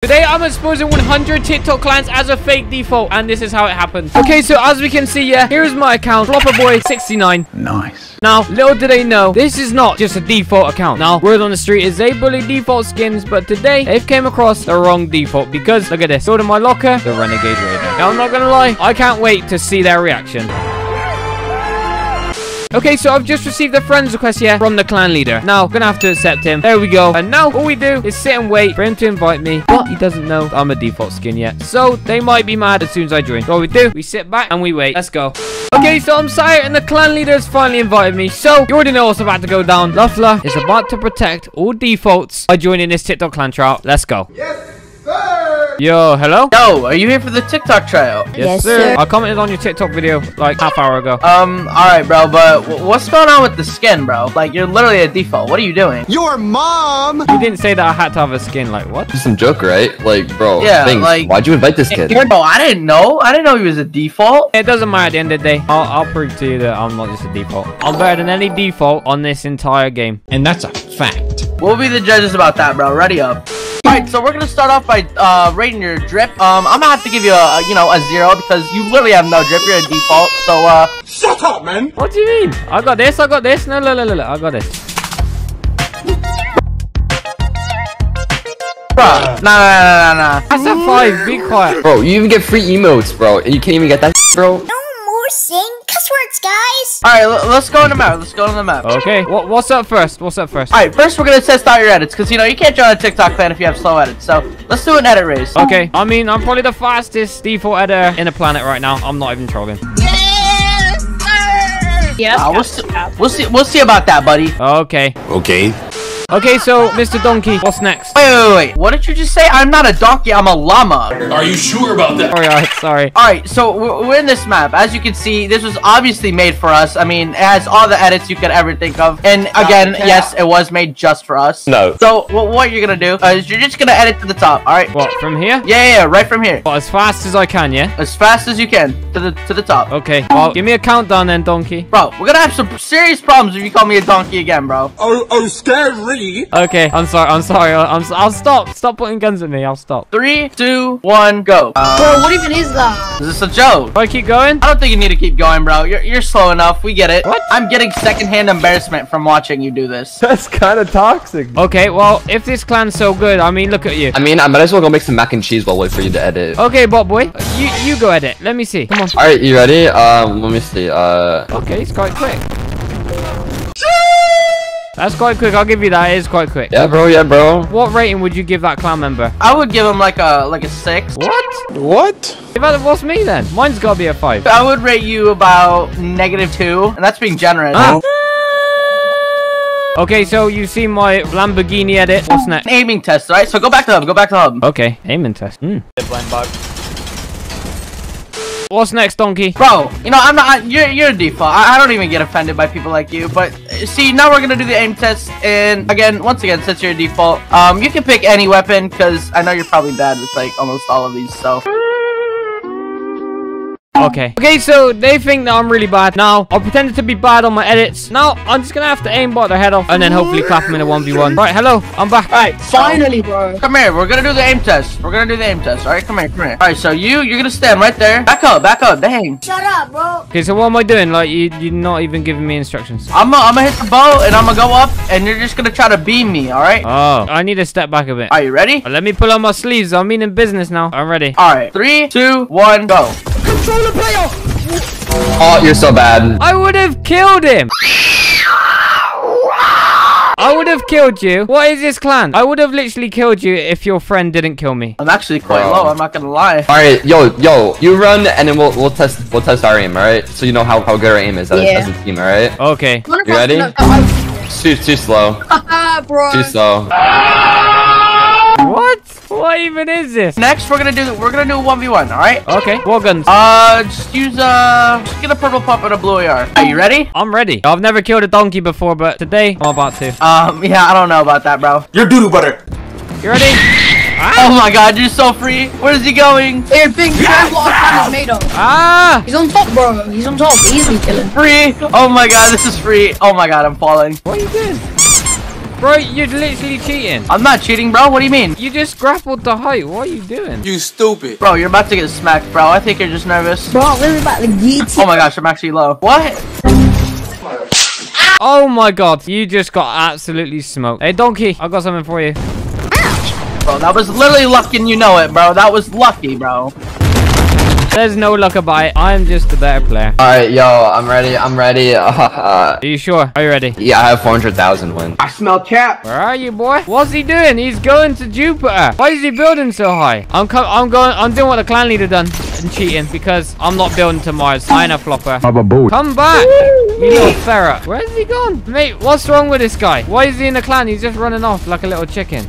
Today, I'm exposing 100 TikTok clients as a fake default, and this is how it happened. Okay, so as we can see, yeah, here is my account, Flopperboy69. Nice. Now, little do they know, this is not just a default account. Now, word on the street is they bully default skins, but today, they've came across the wrong default, because, look at this, go to my locker, the Renegade Raider. Now, I'm not gonna lie, I can't wait to see their reaction. Okay, so I've just received a friend's request here from the clan leader. Now, gonna have to accept him. There we go. And now, all we do is sit and wait for him to invite me. But he doesn't know I'm a default skin yet. So, they might be mad as soon as I join. So, we do, we sit back and we wait. Let's go. Okay, so I'm sorry, and the clan leader has finally invited me. So, you already know what's about to go down. Lufflur is about to protect all defaults by joining this TikTok clan trial. Let's go. Yes! Yo, hello? Yo, are you here for the TikTok trial? Yes, sir. I commented on your TikTok video like half hour ago. Um, alright, bro, but w- what's going on with the skin, bro? Like, you're literally a default. What are you doing? Your mom! You didn't say that I had to have a skin. Like, what? Just some joke, right? Like, bro. Yeah, thanks. like- Why'd you invite this kid? Bro, I didn't know. I didn't know he was a default. It doesn't matter at the end of the day. I'll, I'll prove to you that I'm not just a default. I'm better than any default on this entire game. And that's a fact. We'll be the judges about that, bro. Ready up. Alright, so we're gonna start off by uh, rating your drip. Um, I'm gonna have to give you a, you know, a zero because you literally have no drip. You're a default. So, uh, Shut up, man! What do you mean? I got this, I got this. No, no, no, no, no. I got this. bruh. Nah, nah, nah, nah, nah. That's a five. Be quiet. Bro, you even get free emotes, bro. And you can't even get that, bro. No more saying cuss words, guys. Alright, let's go on the map. Let's go on the map. Okay. What, what's up first? What's up first? Alright, first we're gonna test out your edits, because you know you can't join a TikTok fan if you have slow edits. So let's do an edit race. Okay. I mean, I'm probably the fastest default editor in the planet right now. I'm not even trolling. Yes. Uh, we'll, see, we'll see. We'll see about that, buddy. Okay. Okay. Okay, so, Mr. Donkey, what's next? wait, wait, wait. What did you just say? I'm not a donkey. I'm a llama. Are you sure about that? Sorry, I- sorry. Alright, so we're we're in this map. As you can see, this was obviously made for us. I mean, it has all the edits you could ever think of. And again, yes, it was made just for us. No. So wh- what you're gonna do is you're just gonna edit to the top. Alright? What, from here? Yeah, yeah, yeah, right from here. What, as fast as I can, yeah? As fast as you can to the to the top. Okay. Well, give me a countdown then, Donkey. Bro, we're gonna have some serious problems if you call me a donkey again, bro. Oh, oh, scary! Okay, I'm sorry, I'm sorry. I'm, s- I'll stop. Stop putting guns at me. I'll stop. Three, two, one, go. Uh, Bro, what even is that? is this a joke? Do I keep going? I don't think you need to keep going, bro. You're, you're slow enough. We get it. What? I'm getting secondhand embarrassment from watching you do this. That's kind of toxic. Okay, well, if this clan's so good, I mean, look at you. I mean, I might as well go make some mac and cheese while wait for you to edit. Okay, Bob boy, you you go edit. Let me see. Come on. Alright, you ready? Um, let me see. Uh, Okay, it's quite quick. That's quite quick. I'll give you that. It is quite quick. yeah, bro, yeah, bro. What rating would you give that clan member? I would give him like a like a six. What? What? If that was me, then mine's got to be a five. I would rate you about negative two, and that's being generous. Ah. Okay, so you see my Lamborghini edit. What's next? Aiming test, right? So go back to hub. Go back to hub. Okay, aiming test. Hmm. What's next, Donkey? Bro, you know I'm not. You're you're a default. I, I don't even get offended by people like you. But see, now we're gonna do the aim test, and again, once again, since you're a default, um, you can pick any weapon because I know you're probably bad with like almost all of these. So Okay. Okay, so they think that I'm really bad. Now, I pretended to be bad on my edits. Now, I'm just gonna have to aimbot their head off and then hopefully clap them in a 1v1. Right, hello. I'm back. Alright, Finally, bro. Come here, we're gonna do the aim test. We're gonna do the aim test. Alright, come here, come here. Alright, so you, you're gonna stand right there. Back up, back up, dang. Shut up, bro. Okay, so what am I doing? Like, you, you're not even giving me instructions. I'm gonna I'm gonna hit the bow and I'm gonna go up and you're just gonna try to beam me, alright? Oh, I need to step back a bit. Are you ready? Let me pull on my sleeves. I'm in business now. I'm ready. Alright, three, two, one, go. Oh, you're so bad. I would have killed him. I would have killed you. What is this clan? I would have literally killed you if your friend didn't kill me. I'm actually quite Bro. low, I'm not gonna lie. Alright, yo, yo, you run and then we'll we'll test we'll test our aim, alright? So you know how, how good our aim is as, Yeah. as a team, alright? Okay. You ready? Too too slow. Bro. Too slow. What? What even is this? Next, we're gonna do we're gonna do one v one. All right. Okay. What guns? Uh, just use uh, just get a purple pump and a blue AR. Are you ready? I'm ready. I've never killed a donkey before, but today I'm about to. Um, yeah, I don't know about that, bro. You're doo-doo butter! You ready? Oh my God, you're so free. Where's he going? Here, big yes! what our is made of. Ah! He's on top, bro. He's on top. Easily killing. Free. Oh my God, this is free. Oh my God, I'm falling. What are you doing? Bro, you're literally cheating. I'm not cheating, bro. What do you mean? You just grappled the height. What are you doing? You stupid. Bro, you're about to get smacked, bro. I think you're just nervous. Bro, we're about to get Oh my gosh, I'm actually low. What? Oh my god, you just got absolutely smoked. Hey, Donkey, I got something for you. Bro, that was literally lucky and you know it, bro. That was lucky, bro. There's no luck about it. I'm just a better player. All right, yo, I'm ready. I'm ready. Uh, Are you sure? Are you ready? yeah, I have 400,000 wins. I smell cap. Where are you, boy? What's he doing? He's going to Jupiter. Why is he building so high? I'm com I'm going. I'm doing what the clan leader done and cheating because I'm not building to Mars. I ain't a flopper. Come back, you little ferret. Where's he gone, mate? What's wrong with this guy? Why is he in the clan? He's just running off like a little chicken.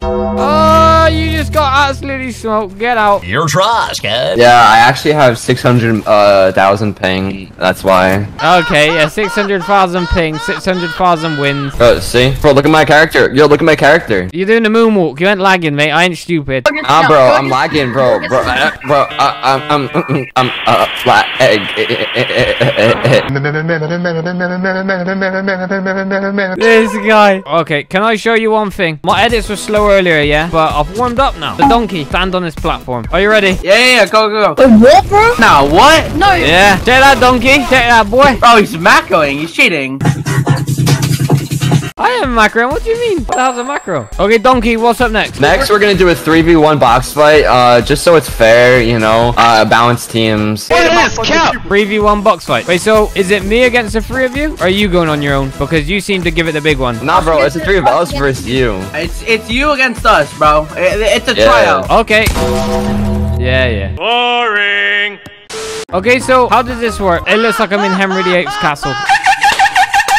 Oh, you just got absolutely smoked. Get out. You're trash, kid. Yeah, I actually have 600,000 uh, ping. That's why. Okay, yeah, 600,000 ping, 600,000 wins. Bro, see? Bro, look at my character. Yo, look at my character. You're doing the moonwalk. You ain't lagging, mate. I ain't stupid. Ah, bro, I'm lagging, bro. Bro, uh, bro, uh, I'm, I'm, I'm, uh, flat egg. This guy. Okay, can I show you one thing? My edits were slow earlier, yeah? But I've warmed up now. The donkey, stand on this platform. Are you ready? Yeah, yeah, yeah. Go, go, go. Wait, what, bro? Now, what? No. Yeah. Check that donkey. Check that boy. Bro, he's macroing. He's cheating. I am macro. What do you mean? What the hell's a macro? Okay, donkey, what's up next? Next, we're gonna do a 3v1 box fight, uh, just so it's fair, you know, uh, balanced teams. 3v1 box fight. Wait, so is it me against the three of you? Or are you going on your own? Because you seem to give it the big one. Nah, bro, it's the three of us versus you. It's it's you against us, bro. It- it's a Yeah. tryout. Okay. Yeah, yeah. Boring. Okay, so how does this work? It looks like I'm in Henry VIII's castle.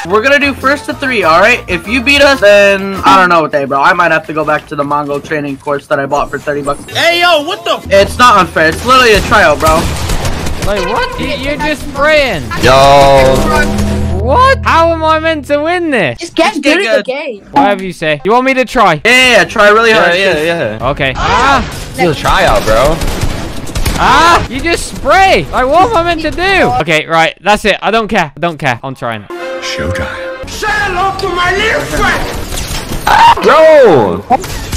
We're gonna do first to three, alright? If you beat us, then I don't know what day, bro. I might have to go back to the Mongol training course that I bought for 30 bucks. Hey, yo, what the? It's not unfair. It's literally a tryout, bro. Like, what? You- You're just spraying. Yo, What? How am I meant to win this? Just get Just good at the game. Whatever you say. You want me to try? Yeah, yeah, yeah, try really hard. yeah, yeah. yeah. Okay. Ah! This is a tryout, bro. Ah! You just spray! Like, what am I meant to do? Okay, right. That's it. I don't care. I don't care. I'm trying. Say hello to my little friend. Bro!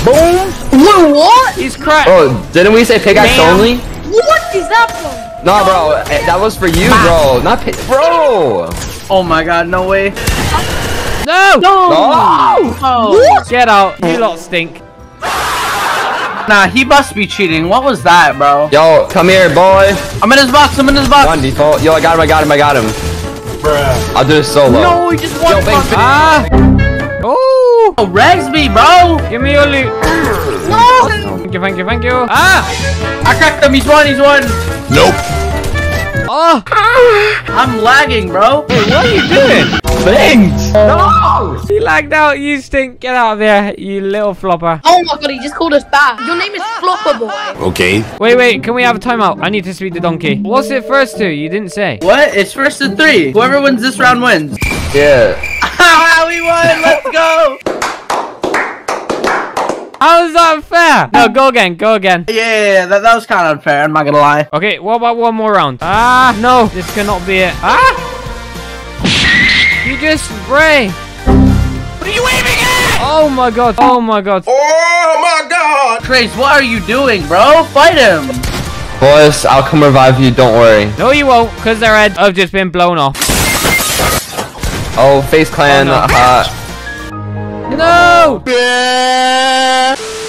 Wait, what? He's cracked. Bro, didn't we say pickaxe Damn. only? What is that from? No, bro, eh, that was for you, bro. Not pick, bro. Oh my god, no way. No! No. Oh. Get out. You lot stink. Nah, he must be cheating. What was that, bro? Yo, come here, boy. I'm in his box. I'm in his box. One default. Yo, I got him. I got him. I got him. Bruh. I'll do this solo. No, he just won. Yo, bang, bang. Ah! Oh! Oh, regs me, bro. Give me your loot. No. Thank you, thank you, thank you. Ah! I cracked him. He's one. He's one. Oh! I'm lagging, bro. What are you doing? Thanks. No! He lagged out. You stink. Get out of there, you little flopper. Oh my god, he just called us back. Your name is Flopper Boy. Okay. Wait, wait. Can we have a timeout? I need to speak to Donkey. What's it first to? You didn't say. What? It's first to three. Whoever wins this round wins. Yeah. Ah, we won. Let's go. How is that fair? No, go again. Go again. Yeah, yeah, yeah, that, that was kind of unfair. I'm not gonna lie. Okay, what about one more round? Ah, no. This cannot be it. Ah! You just spray. What are you aiming at? Oh my god. Oh my god. Oh my God. Trace, what are you doing, bro? Fight him. Boys, I'll come revive you. Don't worry. No, you won't, because their heads have just been blown off. Oh, Face Clan. Oh, no. uh, No!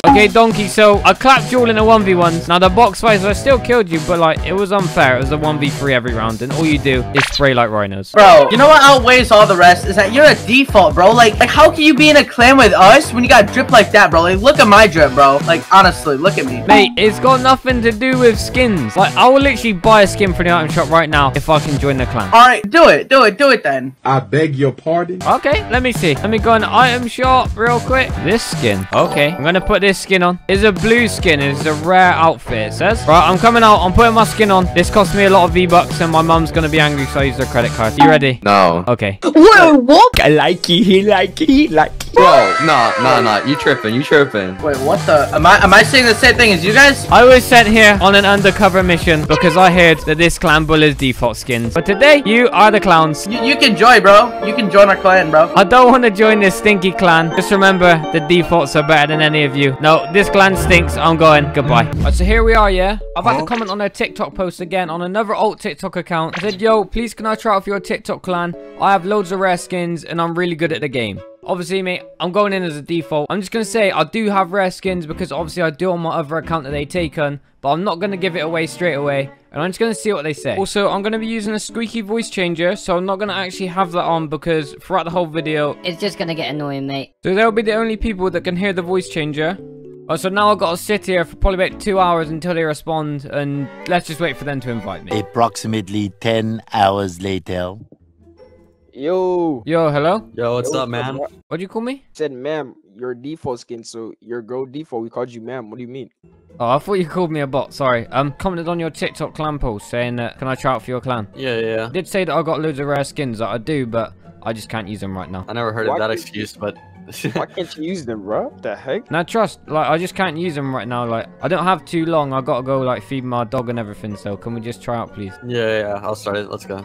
Okay, Donkey, so I clapped you all in a 1v1. Now, the box fights, I still killed you, but, like, it was unfair. It was a 1v3 every round, and all you do is spray like rhinos. Bro, you know what outweighs all the rest is that you're a default, bro. Like, like how can you be in a clan with us when you got drip like that, bro? Like, look at my drip, bro. Like, honestly, look at me. Mate, it's got nothing to do with skins. Like, I will literally buy a skin for the item shop right now if I can join the clan. All right, do it, do it, do it then. I beg your pardon. Okay, let me see. Let me go in the item shop real quick. This skin. Okay, I'm gonna put this skin on. It's a blue skin. It's a rare outfit, it says. Right, I'm coming out. I'm putting my skin on. This cost me a lot of V-Bucks, and my mum's gonna be angry, so I use her credit card. You ready? no. Okay. Whoa, what? I like it. He like it. He like it. Bro, no, no, no. You tripping? You tripping? Wait, what the? Am I am I saying the same thing as you guys? I was sent here on an undercover mission because I heard that this clan bullies default skins. But today, you are the clowns. You, you can join, bro. You can join our clan, bro. I don't want to join this stinky clan. Just remember, the defaults are better than any of you. No, this clan stinks. I'm going. Goodbye. Right, so here we are, yeah? I've had to oh. comment on their TikTok post again on another alt TikTok account. I said, yo, please can I try out for your TikTok clan? I have loads of rare skins and I'm really good at the game. Obviously, mate, I'm going in as a default. I'm just going to say I do have rare skins because obviously I do on my other account that they taken. But I'm not going to give it away straight away. And I'm just going to see what they say. Also, I'm going to be using a squeaky voice changer. So I'm not going to actually have that on because throughout the whole video, It's just gonna get annoying, mate. so they'll be the only people that can hear the voice changer. Oh, so now I've got to sit here for probably about two hours until they respond. And let's just wait for them to invite me. Approximately 10 hours later. Yo. Yo, hello? Yo, what's Yo, up, man? what- What'd you call me? Said, ma'am, your default skin, so your girl default. We called you ma'am. What do you mean? Oh, I thought you called me a bot. Sorry. Um, commented on your TikTok clan post saying that can I try out for your clan? Yeah, yeah. I did say that I got loads of rare skins that I do, but I just can't use them right now. I never heard Why of that can't excuse, but Why can't you use them, bro? The heck? Now trust, like I just can't use them right now. Like I don't have too long. I gotta go like feed my dog and everything. So can we just try out, please? yeah, yeah, yeah. I'll start it. Let's go.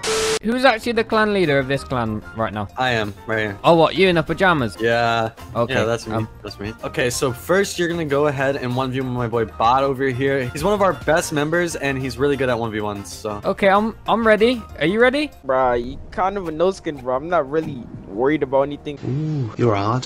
Who's actually the clan leader of this clan right now? I am right here. Oh, what? You in the pajamas? Yeah. Okay. Yeah, that's me. um, that's me. Okay, so first you're gonna go ahead and 1v1 my boy Bot over here. He's one of our best members and he's really good at 1v1s, so. Okay, I'm I'm ready. Are you ready? Bruh, you kind of a no skin, bro. I'm not really worried about anything.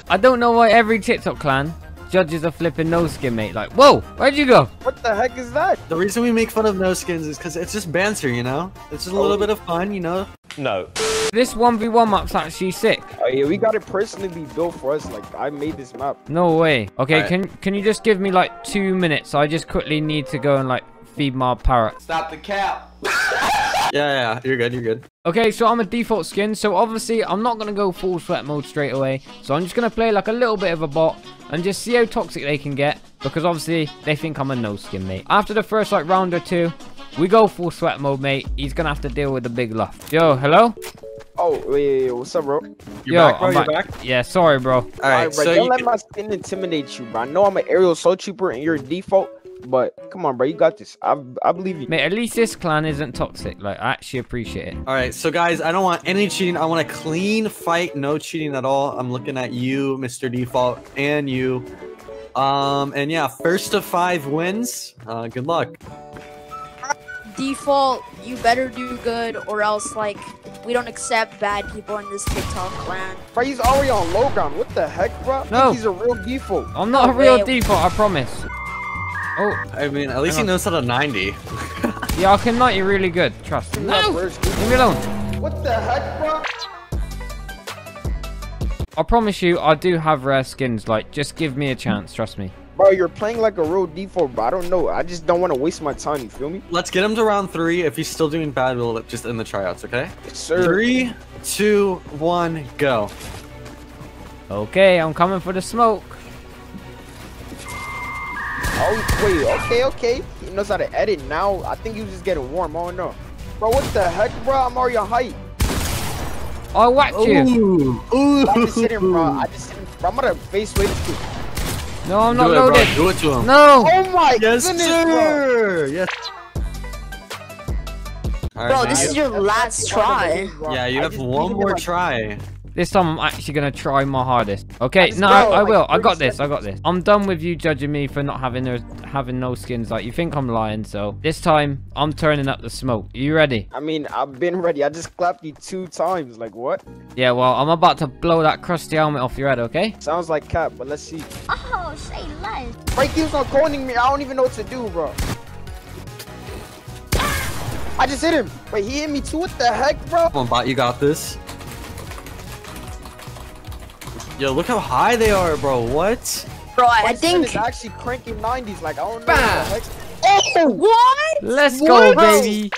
I don't know why every TikTok clan judges a flipping no skin, mate. Like, whoa, where'd you go? What the heck is that? The reason we make fun of no skins is because it's just banter, you know? It's just a little oh. bit of fun, you know? No. This 1v1 map's actually sick. Oh yeah, we got it personally built for us. Like I made this map. No way. Okay, Alright. can can you just give me like two minutes? I just quickly need to go and like feed my parrot. Stop the cap. Yeah, yeah, you're good, you're good. Okay, so I'm a default skin, so obviously I'm not gonna go full sweat mode straight away. So I'm just gonna play like a little bit of a bot and just see how toxic they can get because obviously they think I'm a no skin mate. After the first like round or two, we go full sweat mode, mate. He's gonna have to deal with the big luff. Yo, hello? Oh wait, wait, wait, what's up, bro? You're Yo, back, bro? I'm You're back. back? Yeah, sorry, bro. Alright, Alright, bro, so don't you let my skin intimidate you, bro. I know I'm an aerial assault trooper and you're a default, but come on, bro, you got this. I I believe you. Mate, at least this clan isn't toxic. Like, I actually appreciate it. Alright, so guys, I don't want any cheating. I want a clean fight, no cheating at all. I'm looking at you, Mr. Default, and you. Um, and yeah, first of five wins. Uh, good luck. Default, you better do good, or else like we don't accept bad people in this TikTok clan. Bro, he's already on low ground. What the heck, bro? I think No. he's a real default. I'm not a real way. default, I promise. Oh, I mean, at least he knows how to 90. yeah, I can knight you really good. Trust. me. not No! first Leave default. me alone. What the heck, bro? I promise you, I do have rare skins. Like, just give me a chance. Trust me. Bro, you're playing like a real default, bro. I don't know. I just don't want to waste my time. You feel me? Let's get him to round three. If he's still doing bad, we'll just end the tryouts, okay? Yes, sir. Three, two, one, go. Okay, I'm coming for the smoke. Oh, wait. Okay, okay. He knows how to edit now. I think he was just getting warm. Oh, don't. Bro, what the heck, bro? I'm already on height. I whacked you. Ooh, ooh. I just hit him, bro. I just hit him. Bro, I'm gonna face wave this kid. No, I'm not Do it, bro. loaded. Do it to him. No. Oh my Yes, goodness, bro. sir. Yes. All Bro, this is your last try. Yeah, you I have one more like- try. This time I'm actually gonna try my hardest. Okay, just no, got, I, I like, will. I 30 got this. I got this. I'm done with you judging me for not having those, having no skins. Like you think I'm lying, so this time I'm turning up the smoke. Are you ready? I mean, I've been ready. I just clapped you two times. Like, what? Yeah. Well, I'm about to blow that crusty helmet off your head. Okay? Sounds like cap, but let's see. Oh, say less. Bro, he keeps on calling me. I don't even know what to do, bro. I just hit him. Wait, he hit me too? What the heck, bro? Come on, bot, you got this. Yo, look how high they are, bro. What? Bro, I, I think. it's actually cranking 90s. Like, I don't know. What. Oh, what? Let's go, What? baby.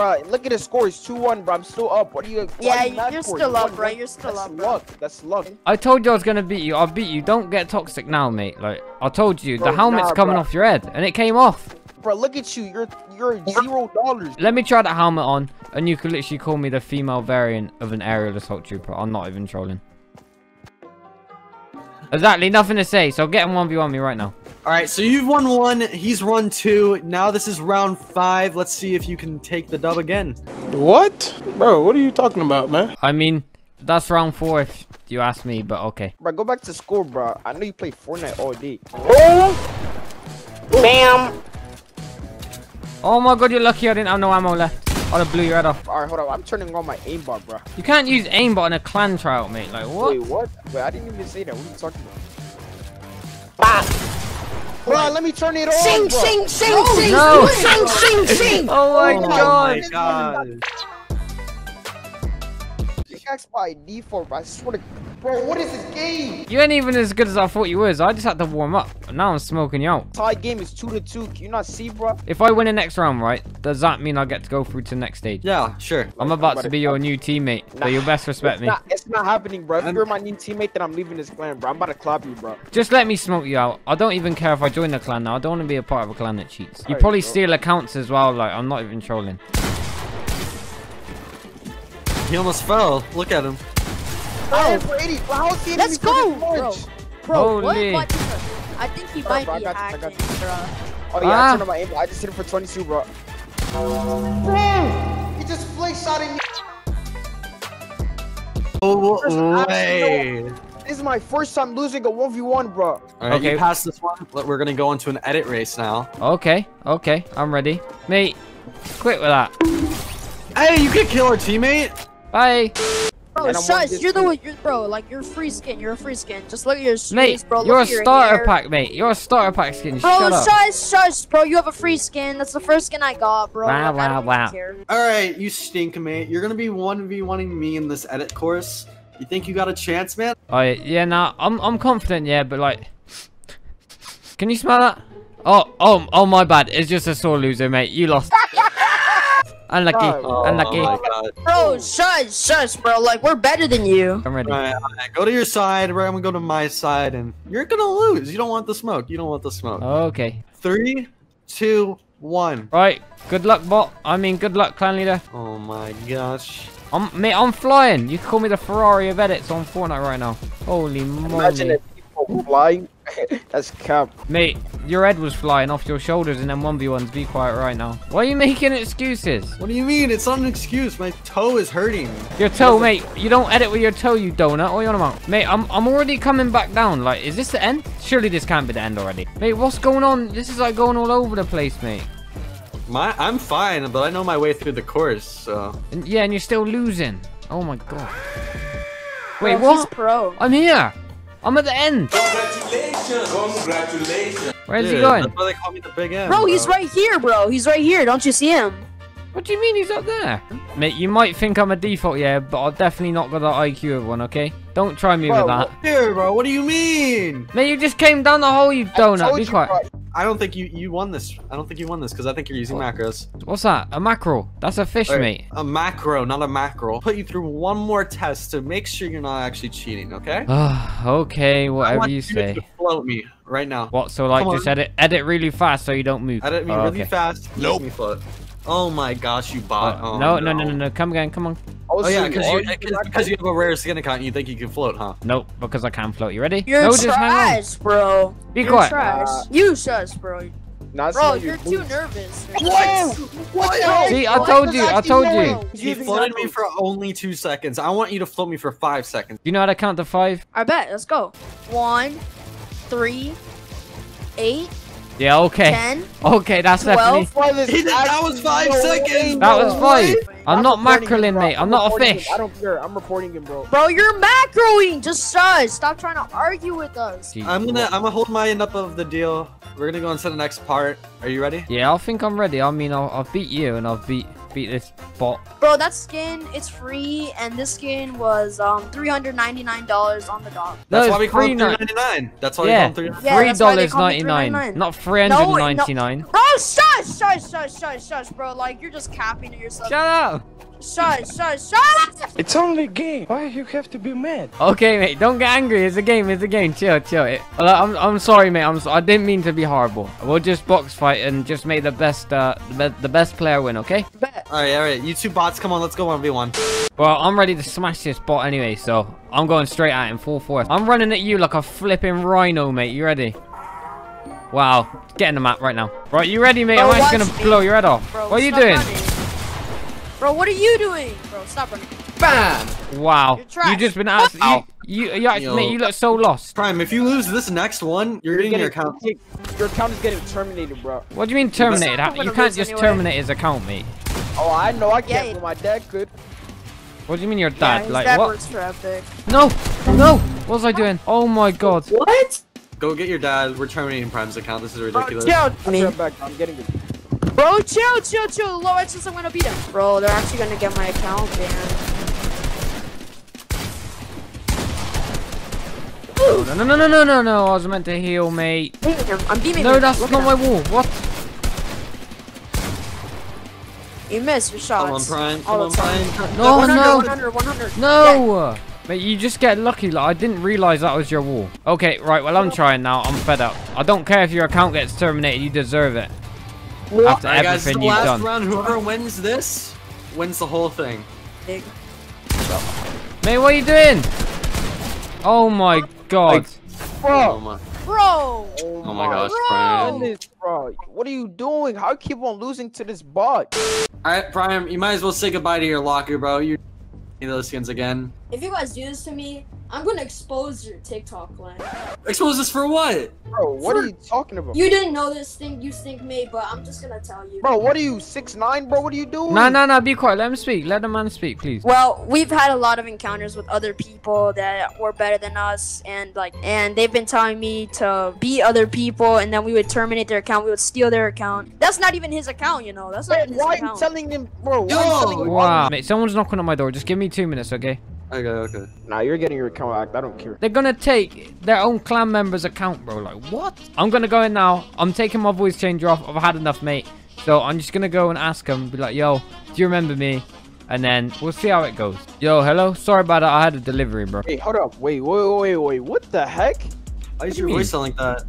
Bro, bro. Look at the score. It's two one, bro. I'm still up. What are you? Yeah, what are you you're still You up, won, bro. You're still That's up, bro. luck. That's luck. I told you I was gonna beat you. I'll beat you. Don't get toxic now, mate. Like I told you, the helmet's nah, coming bro. off your head, and it came off. Bro, look at you. You're you're zero dollars. Let me try that helmet on, and you could literally call me the female variant of an aerial assault trooper. I'm not even trolling. Exactly, nothing to say. So get him one v one me right now. All right, so you've won one. He's won two. Now this is round five. Let's see if you can take the dub again. What? Bro, what are you talking about, man? I mean, that's round four if you ask me, but okay. Bro, go back to school, bro. I know you play Fortnite all day. Oh! Bam! Oh my god, you're lucky I didn't have no ammo left. I'd have blew your head off. All right, hold on. I'm turning on my aimbot, bro. You can't use aimbot in a clan trial, mate. Like what? Wait, what? Wait, I didn't even say that. What are you talking about? Bro, let me turn it on, Sing, bro. sing, sing, sing, No. sing, sing, sing. Oh my Oh my god. Oh God. Pickaxe by default, bro. I swear to Bro, what is this game? You ain't even as good as I thought you was. I just had to warm up. and Now I'm smoking you out. Tie game is 2 to 2. Can you not see, bro? If I win the next round, right, does that mean I get to go through to the next stage? Yeah, sure. I'm about to be your new teammate, so you best respect it's me. Not, it's not happening, bro. If I'm- you're my new teammate, then I'm leaving this clan, bro. I'm about to clap you, bro. Just let me smoke you out. I don't even care if I join the clan now. I don't want to be a part of a clan that cheats. You Alright, probably bro. steal accounts as well. Like, I'm not even trolling. He almost fell. Look at him. Oh, for 80. How is he Let's go, bro. Bro, Holy. what? what? I think he might bro, I be got I got hacking, bro. Oh, yeah, Ah. I turned on my aim. I just hit him for 22, bro. Bro, he just flick shotting me. Oh, way. This is my first time losing a 1v1, bro. All right, Okay. you passed this one. We're gonna go into an edit race now. Okay, okay, I'm ready. Mate, quit with that. Hey, you could kill our teammate. Bye. Bro, shush, you're the one, you're, bro, like, you're free skin, you're a free skin. Just look at your streams, Mate, bro. you're a your starter hair. pack, mate. You're a starter pack skin. Bro, Shut up. shush, shush, bro, you have a free skin. That's the first skin I got, bro. Wow, Like, wow, wow. All right, you stink, mate. You're gonna be one v oneing me in this edit course. You think you got a chance, man? Oh yeah, yeah, nah, I'm I'm confident, yeah, but like, can you smell that? Oh, oh, oh, my bad. It's just a sore loser, mate. You lost. Unlucky, Oh, unlucky. my god. Bro, shush, shush, bro. Like, we're better than you. I'm ready. All right, all right, go to your side. Right, I'm gonna go to my side, and you're gonna lose. You don't want the smoke. You don't want the smoke. Okay. Three, two, one. Right. Good luck, bot. I mean, good luck, clan leader. Oh my gosh. I'm, mate, I'm flying. You can call me the Ferrari of edits on Fortnite right now. Holy Imagine moly. if people flying. That's cap. Mate, your head was flying off your shoulders and then 1v1s. Be quiet right now. Why are you making excuses? What do you mean? It's not an excuse. My toe is hurting. Your toe, mate. You don't edit with your toe, you donut. What are you on about? Mate, I'm, I'm already coming back down. Like, is this the end? Surely this can't be the end already. Mate, what's going on? This is like going all over the place, mate. My, I'm fine, but I know my way through the course. So And, yeah, and you're still losing. Oh my god. Wait, Bro, He's what? pro. I'm here. I'm at the end. Congratulations! Congratulations! Where's he going? That's why they call me the Big M. Bro, he's right here, bro. He's right here. Don't you see him? What do you mean he's up there? Mate, you might think I'm a default, yeah, but I've definitely not got the IQ of one, okay? Don't try me Bro, with that. Here, bro. What do you mean? Mate, you just came down the hole, you I donut. told Be quiet. bro. I don't think you you won this. I don't think you won this because I think you're using oh. macros. What's that? A mackerel. That's a fish, Wait, mate. A macro, not a mackerel. Put you through one more test to make sure you're not actually cheating. Okay? Okay, I whatever want you say. to float me right now. What? So like, Come just on. edit, edit really fast so you don't move. Edit me Oh, really okay. fast. Nope. Me float. Oh my gosh, you bot. Oh, Oh, no, no, no, no, no. Come again. Come on. Oh yeah, because are you because, because you have a rare skin account, and you think you can float, huh? Nope, because I can't float. You ready? You're no, just hang on. trash, bro. Be you're quiet. trash. Uh, you shush, bro. Nah, Bro, you're too your nervous. What? What the hell? See, I told you. I told you. Bro, He floated me for only two seconds. I want you to float me for five seconds. You know how to count to five? I bet. Let's go. One, three, eight, Yeah. Okay. ten, Okay, that's definitely. twelve. Bro, there's He did- that was five no seconds, way, That was five. I'm not reporting him, mackerelling, mate. I'm not a fish. him. I don't care. I'm reporting him, bro. Bro, you're macroing. Just shush. Stop trying to argue with us. Gee, I'm gonna I'm gonna hold my end up of the deal. We're gonna go into the next part. Are you ready? Yeah, I think I'm ready. I mean, I'll, I've beat you and I'll beat beat this bot. Bro, that skin it's free, and this skin was um three hundred ninety nine dollars on the dot. That's why we call it ni- 399. That's why Yeah. we call it 399. Yeah, Three that's why they dollars call me ninety nine, $3.99. not three hundred and ninety nine. Bro, shush, shush, shush, shush, shush, shush, bro. Like you're just capping to yourself. Shut up. Shush, shush, shush. It's only a game. Why you have to be mad? Okay, mate, don't get angry. It's a game. It's a game. Chill, chill. It, I'm, I'm sorry, mate. I'm, so- I didn't mean to be horrible. We'll just box fight and just make the best, uh, the, be- the best player win. Okay? Bet. All right, all right. You two bots, come on. Let's go 1v1. Well, I'm ready to smash this bot anyway, so I'm going straight at him, full force. I'm running at you like a flipping rhino, mate. You ready? Wow, get in the map right now. Right, you ready, mate? Bro, I'm just gonna me. blow your head off. Bro, what are you doing? running. Bro, what are you doing? Bro, stop running. Bam! Wow, You're trash. you just been out. You, you, you, actually, Yo. mate, you look so lost. Prime, if you lose this next one, you're getting your account. Your account is getting terminated, bro. What do you mean terminated? I'm You can't just anyway. terminate his account, mate. Oh, I know I can't, Yeah. but my dad could. What do you mean your dad? his like dad what? works. No, no. What was I doing? Oh my god. What? Go get your dad. We're terminating Prime's account. This is ridiculous. Chill. I'll be right back. I'm getting it. Bro, chill, chill, chill. Low edges, I'm gonna beat him. Bro, they're actually gonna get my account banned. No, no, no, no, no, no, no. I was meant to heal, mate. Beating him. I'm beating No, him. that's Look not my wall. What? You missed your shots. Come on, Prime. Come all on, the time. Prime. No, 100, no. 100, 100. No! Mate, you just get lucky. Like, I didn't realize that was your wall. Okay, right. Well, I'm trying now. I'm fed up. I don't care if your account gets terminated. You deserve it. After All right, guys. This everything the you've last done. round. Whoever wins this wins the whole thing. Big. Mate, what are you doing? Oh my god. Oh my. Bro! Oh my gosh, Bro! Prime. Bro. What are you doing? How you keep on losing to this bot? All right, Prime. You might as well say goodbye to your locker, bro. You need those skins again. If you guys do this to me, I'm gonna expose your TikTok clan. Expose us for what? Bro, what are you talking about? You didn't know this thing, you think me, but I'm just gonna tell you. Bro, what are you, six nine, bro? What are you doing? No, no, no. Be quiet. Let him speak. Let the man speak, please. Well, we've had a lot of encounters with other people that were better than us, and like, and they've been telling me to beat other people, and then we would terminate their account. We would steal their account. That's not even his account, you know. That's not Wait, even his why are you account. telling him, bro? Why Yo! are you telling? Wow. Mate, someone's knocking on my door. Just give me two minutes, okay? Okay, okay. Nah, you're getting your account hacked. I don't care. They're gonna take their own clan member's account, bro. Like, what? I'm gonna go in now. I'm taking my voice changer off. I've had enough, mate. So I'm just gonna go and ask them. Be like, yo, do you remember me? And then we'll see how it goes. Yo, hello. Sorry about that. I had a delivery, bro. Hey, hold up. Wait, wait, wait, wait. What the heck? Why is do your you voice sound like that?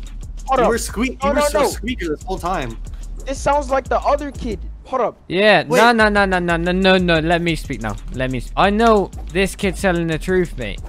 Hold you up. were squeak. No, You were no, so no. squeaky this whole time. This sounds like the other kid. Hold up. Yeah, Wait. no, no, no, no, no, no, no, no. Let me speak now. Let me. Sp I know this kid's telling the truth, mate.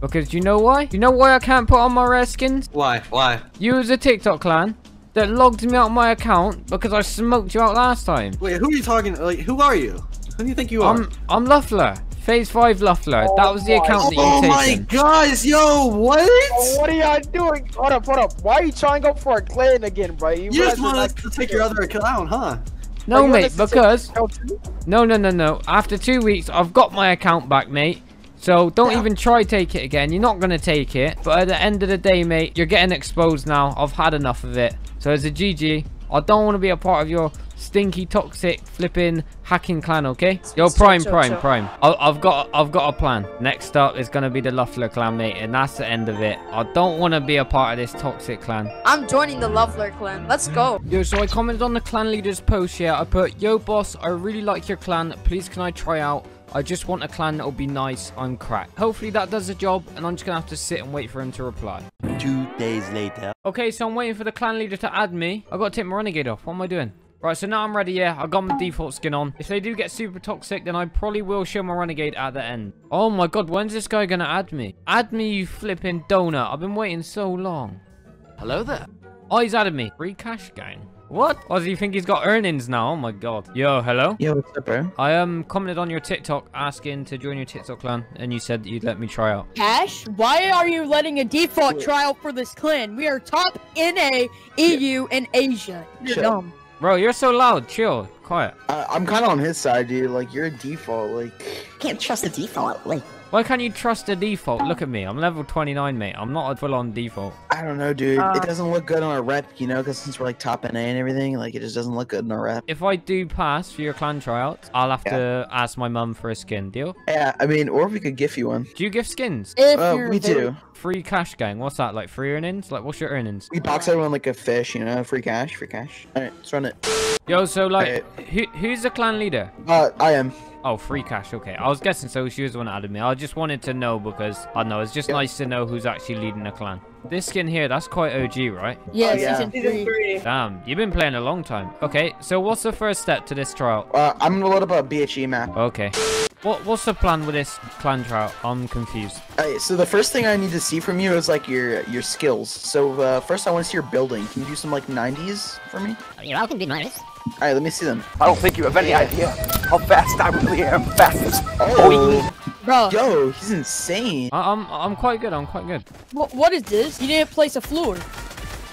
Because you know why? You know why I can't put on my rare skins? Why? Why? You was a TikTok clan that logged me out of my account because I smoked you out last time. Wait, who are you talking? Like, who are you? Who do you think you are? I'm I'm Lufflur. Phase 5 Lufflur. Oh that was the Oh my account that oh you my taken. gosh, yo, what? Oh, what are y'all doing? Hold up, hold up. Why are you trying to go for a clan again, bro? You just want you're us not- to take your other account, huh? No, Like, you want mate, us to take because... your account too? No, no, no, no. After two weeks, I've got my account back, mate. So don't even try take it again. You're not going to take it. But at the end of the day, mate, you're getting exposed now. I've had enough of it. So as a GG, I don't want to be a part of your stinky, toxic, flipping, hacking clan, okay? Yo, Prime, chill, Prime, chill. Prime. I I've got, I've got a plan. Next up is going to be the Lufflur clan, mate. And that's the end of it. I don't want to be a part of this toxic clan. I'm joining the Lufflur clan. Let's go. Yo, so I commented on the clan leader's post here. I put, Yo, boss, I really like your clan. Please, can I try out? I just want a clan that'll be nice. I'm cracked. Hopefully that does the job, and I'm just gonna have to sit and wait for him to reply. Two days later. Okay, so I'm waiting for the clan leader to add me. I gotta take my renegade off. What am I doing? Right, so now I'm ready, yeah. I've got my default skin on. If they do get super toxic, then I probably will show my renegade at the end. Oh my god, when's this guy gonna add me? Add me, you flipping donut. I've been waiting so long. Hello there. Oh, he's added me. Free cash gang. What? Oh, do you think he's got earnings now? Oh my god. Yo, hello? Yo, what's up, bro? I um commented on your TikTok asking to join your TikTok clan, and you said that you'd let me try out. Cash, why are you letting a default trial for this clan? We are top NA, EU, and Asia. You're Shut dumb. Bro, you're so loud. Chill. Quiet. I, I'm kind of on his side, dude. Like, you're a default. Like, Can't trust the default. Like, What Why can't you trust a default? Look at me. I'm level 29, mate. I'm not a full-on default. I don't know, dude. Uh, it doesn't look good on our rep, you know, because since we're like top NA and everything, like it just doesn't look good in our rep. If I do pass for your clan tryouts, I'll have to ask my mum for a skin. Deal? Yeah, I mean, or we could gift you one. Do you give skins? If Uh, we do. Free cash gang. What's that? Like free earnings? Like what's your earnings? We box everyone like a fish, you know, free cash, free cash. All right, let's run it. Yo, so like, who, who's the clan leader? Uh, I am. Oh, free cash. Okay, I was guessing so. She was the one that added me. I just wanted to know because I don't know. It's just nice to know who's actually leading the clan. This skin here, that's quite OG, right? Yeah, Oh, yeah. season three. Damn, you've been playing a long time. Okay, so what's the first step to this trial? Uh, I'm gonna load up a BHE map. Okay. What what's the plan with this clan trial? I'm confused. Alright, so the first thing I need to see from you is like your your skills. So uh, first I want to see your building. Can you do some like 90s for me? Yeah, I can be nice. Alright, let me see them. I don't think you have any idea how fast I really am. Fast. Oh, Bro, yo, he's insane. I, I'm I'm quite good. I'm quite good. wh- what is this? You didn't place a floor.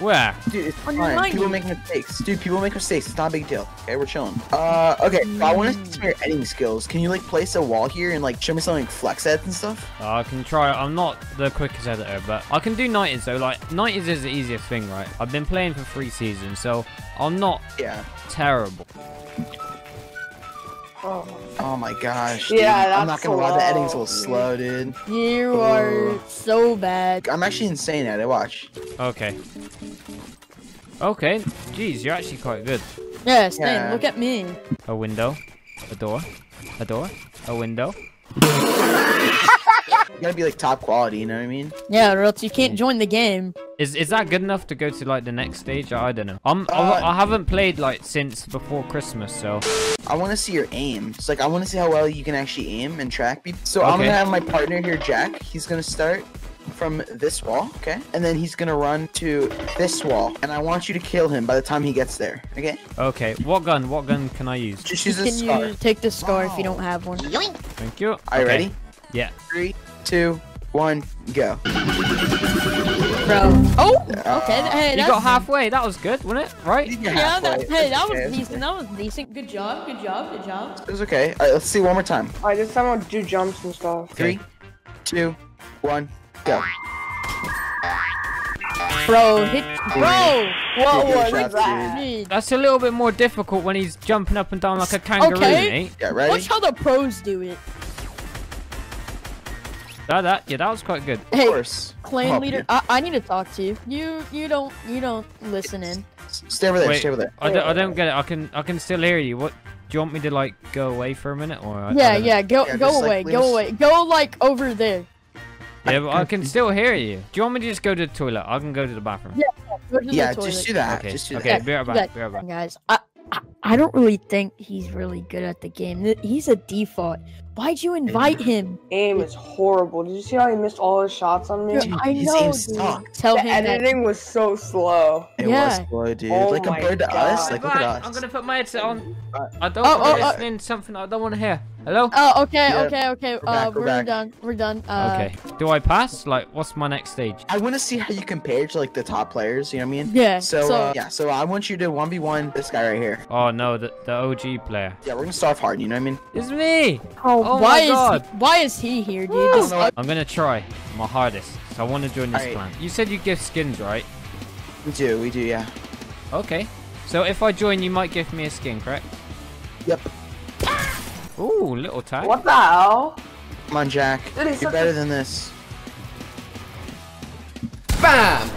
Where? Dude, it's On your fine. People 90s. make mistakes. Dude, people make mistakes. It's not a big deal. Okay, we're chilling. Uh, okay. so I want to see some your editing skills. Can you like place a wall here and like show me something like flex edits and stuff? Uh, I can try. I'm not the quickest editor, but I can do 90s though. Like 90s is the easiest thing, right? I've been playing for three seasons, so I'm not Yeah. terrible. Oh my gosh. Dude. Yeah, I'm not gonna lie, the editing's a little slow. slow, dude. You are so bad. I'm actually insane at it. Watch. Okay. Okay. Jeez, you're actually quite good. Yeah, Stan, Yeah. look at me. A window, a door, a door, a window. You gotta be like top quality. You know what I mean? Yeah, or else you can't join the game. Is is that good enough to go to like the next stage? I don't know. I'm Uh, I, I haven't played like since before Christmas, so I want to see your aim. It's like I want to see how well you can actually aim and track people. So I'm gonna have my partner here, Jack. He's gonna start from this wall, okay? And then he's gonna run to this wall, and I want you to kill him by the time he gets there, okay? okay. What gun? What gun can I use? Just use this can scar. use, take the scar if you don't have one. Thank you. Are you Okay. ready? Yeah. Three, two, one, go. Bro. Oh, okay. Uh, hey, You got halfway. That was good, wasn't it? Right? Yeah, that, hey, that was okay, it's decent. That was decent. Good job. Good job. Good job. It was okay. All right, let's see one more time. Alright, this time I'll do jumps and stuff. Three, two, one, go. Bro, hit. Bro. What Good was that? That's a little bit more difficult when he's jumping up and down like a kangaroo, Okay. mate. Yeah, ready? Watch how the pros do it. That, that, yeah, that was quite good. Of course. clan oh, leader. I, I need to talk to you. You you don't you don't listen in. S- Stay over there. Wait, Stay over there. I don't, I don't get it. I can, I can still hear you. What? Do you want me to like go away for a minute, or? I- I Yeah, don't yeah. Go Yeah, go just, like, away. Go away. Go like over there. Yeah, but I can still hear you. Do you want me to just go to the toilet? I can go to the bathroom. Yeah, Go to Yeah, toilet. just do that. Okay. Just do okay. that. Be right Yeah, back. Be right back. guys. I, I I don't really think he's really good at the game. He's a default. Why'd you invite him? Aim is horrible. Did you see how he missed all his shots on me? Dude, I his know, aim dude. sucked. Tell the him that. editing was so slow. It Yeah. was slow, dude. Oh like my compared to us, like look at us. I'm gonna put my headset on. I don't Oh, want oh, to oh. listen to something I don't want to hear. Hello? Oh, okay, Yeah. okay, okay. We're uh, back, we're we're done. We're done. Uh, okay. Do I pass? Like, what's my next stage? I want to see how you compare to like the top players. You know what I mean? Yeah. So, So, uh, yeah, so I want you to one v one this guy right here. Oh no, the the OG player. Yeah, we're gonna start off hard. You know what I mean? It's me. oh, oh why my is God. He, why is he here, dude? I This, don't know. I'm gonna try my hardest. So I want to join this Alright. clan. You said you give skins, right? We do, we do, yeah. Okay. So if I join, you might give me a skin, correct? Yep. Ooh, little tag. What the hell? Come on, Jack. Dude, You're better a- than this. Bam!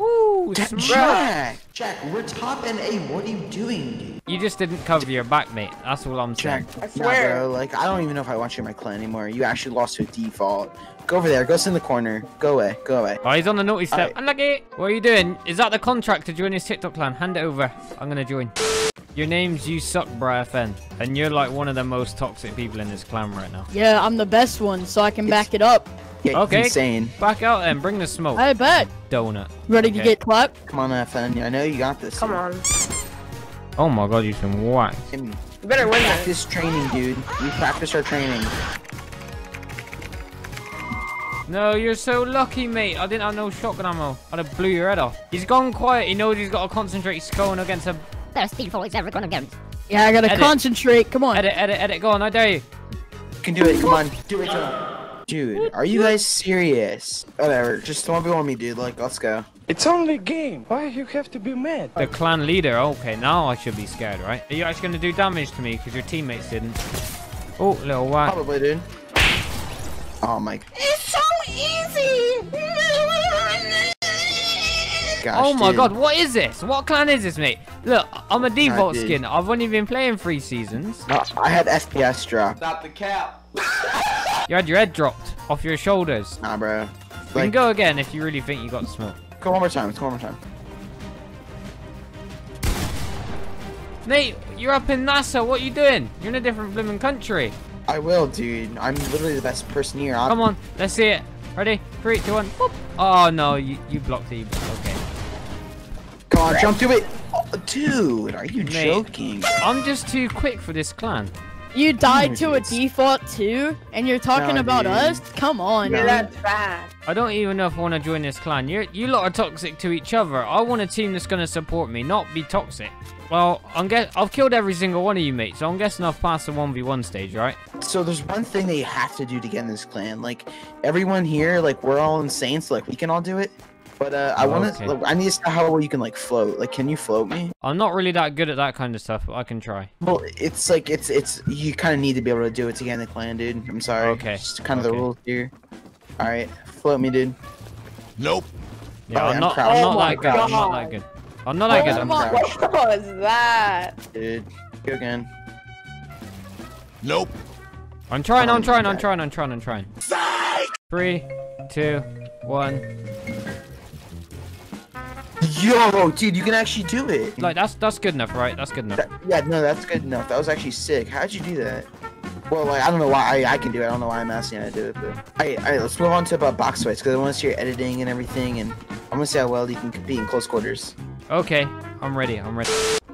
Ooh, Jack, Jack, Jack, we're top NA. What are you doing, dude? You just didn't cover your back, mate. That's all I'm saying. Jack, I nah, swear. bro. Like, I don't even know if I want you in my clan anymore. You actually lost to a default. Go over there. Go sit in the corner. Go away. Go away. Oh, he's on the naughty step. Alright. Unlucky. What are you doing? Is that the contract to join his TikTok clan? Hand it over. I'm gonna join. Your name's You Suck, Bri FN, and you're like one of the most toxic people in this clan right now. yeah, I'm the best one, so I can back it up. Yeah, Okay. He's insane. Back out then. Bring the smoke. I bet. Donut. Ready to get clapped? Come on, FN. I know you got this. Come dude. on. Oh my god, you've been whacked. Give me- You better win this. Practice training, dude. We practice our training. No, you're so lucky, mate. I didn't have no shotgun ammo. I'd have blew your head off. He's gone quiet. He knows he's got to concentrate. He's going against a... Best default he's ever gonna get. Yeah, I gotta Edit. concentrate. Come on. Edit, edit, edit. Go on, I dare you. You can do it. Come on. Do it, Joe. Dude, are you guys serious? Whatever, just don't be on me, dude. Like, let's go. It's only a game. Why you have to be mad? The clan leader. Okay, now I should be scared, right? Are you actually going to do damage to me because your teammates didn't? Oh, little whack. Probably, dude. Oh my It's so easy. gosh. oh my dude. god, what is this? What clan is this, mate? Look, I'm a default dude. skin. I've only been playing three seasons. No, I had FPS drop. Stop the cap. You had your head dropped off your shoulders. Nah, bro. We can go again if you really think you got smoke. go one more time. Let's go one more time. Nate, you're up in NASA. What are you doing? You're in a different blooming country. I will, dude. I'm literally the best person here. I'm- Come on, let's see it. Ready? Three, two, one. Whoop. Oh no, you, you blocked it. You blocked- Okay. Come on, jump to it. Oh, dude, are you Mate. joking? I'm just too quick for this clan. You died to a default too, and you're talking No, about dude. us? Come on, No. dude. That's bad. I don't even know if I want to join this clan. You you lot are toxic to each other. I want a team that's gonna support me, not be toxic. Well, I'm guess I've killed every single one of you, mate. So I'm guessing I've passed the one v one stage, right? So there's one thing that you have to do to get in this clan. Like everyone here, like we're all insane, so like we can all do it. But uh, I want Okay. to. I need to know how well you can like float. Like, can you float me? I'm not really that good at that kind of stuff, but I can try. Well, it's like it's it's you kind of need to be able to do it to get in the clan, dude. I'm sorry. Okay, It's kind of the okay. rules here. All right, float me, dude. Nope. Yeah, Oh, I'm I'm not. I'm Oh not my that good. I'm not that God. good. I'm not that Oh good. I'm God. What was that? Dude, go again. Nope. I'm trying. Oh I'm trying. I'm trying. I'm trying. I'm trying. Three, two, one. Yo, dude, you can actually do it. Like that's that's good enough, right? That's good enough. That- yeah, no, that's good enough. That was actually sick. How'd you do that? Well, like, I don't know why I, I can do it. I don't know why I'm asking how to do it, but. Alright, alright, let's move on to about box fights, because I want to see your editing and everything, and I want to see how well you can compete in close quarters. Okay, I'm ready. I'm ready.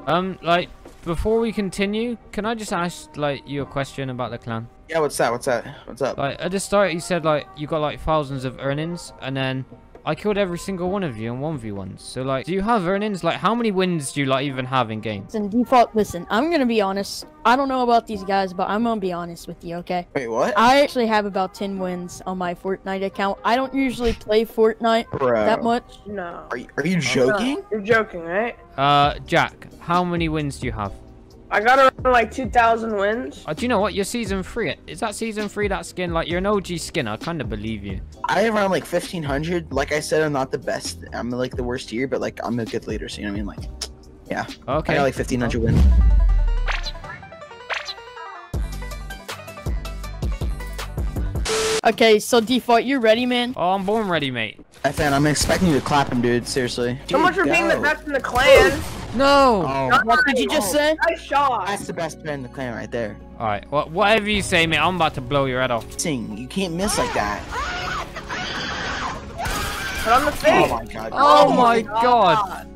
Um, like before we continue, can I just ask like you a question about the clan? Yeah, what's that? What's that? What's up? Like at the start, you said like you got like thousands of earnings, and then I killed every single one of you in one v ones. So like, do you have earnings? Like, how many wins do you like even have in game? Listen, default, listen, I'm gonna be honest. I don't know about these guys, but I'm gonna be honest with you, okay? Wait, what? I actually have about 10 wins on my Fortnite account. I don't usually play Fortnite Bro. that much. No. Are you, are you joking? You're joking, right? Uh, Jack, how many wins do you have? I got around like 2,000 wins. Uh, do you know what? You're season three. Is that season three? That skin? Like, you're an OG skin. I kind of believe you. I have around like 1500. Like I said, I'm not the best. I'm like the worst here, but like I'm a good leader, so you know what I mean? Like, yeah. Okay. I got like 1500 wins. Okay, so default, you ready, man? Oh, I'm born ready, mate. FN, I'm expecting you to clap him, dude. Seriously. So much for Dude, being the best in the clan. No. Oh, What did you just say? Nice shot. that's the best player in the clan right there. All right. Well, whatever you say, mate. I'm about to blow your head off. Sing, you can't miss like that. Put on the Oh my god. Oh, oh my god.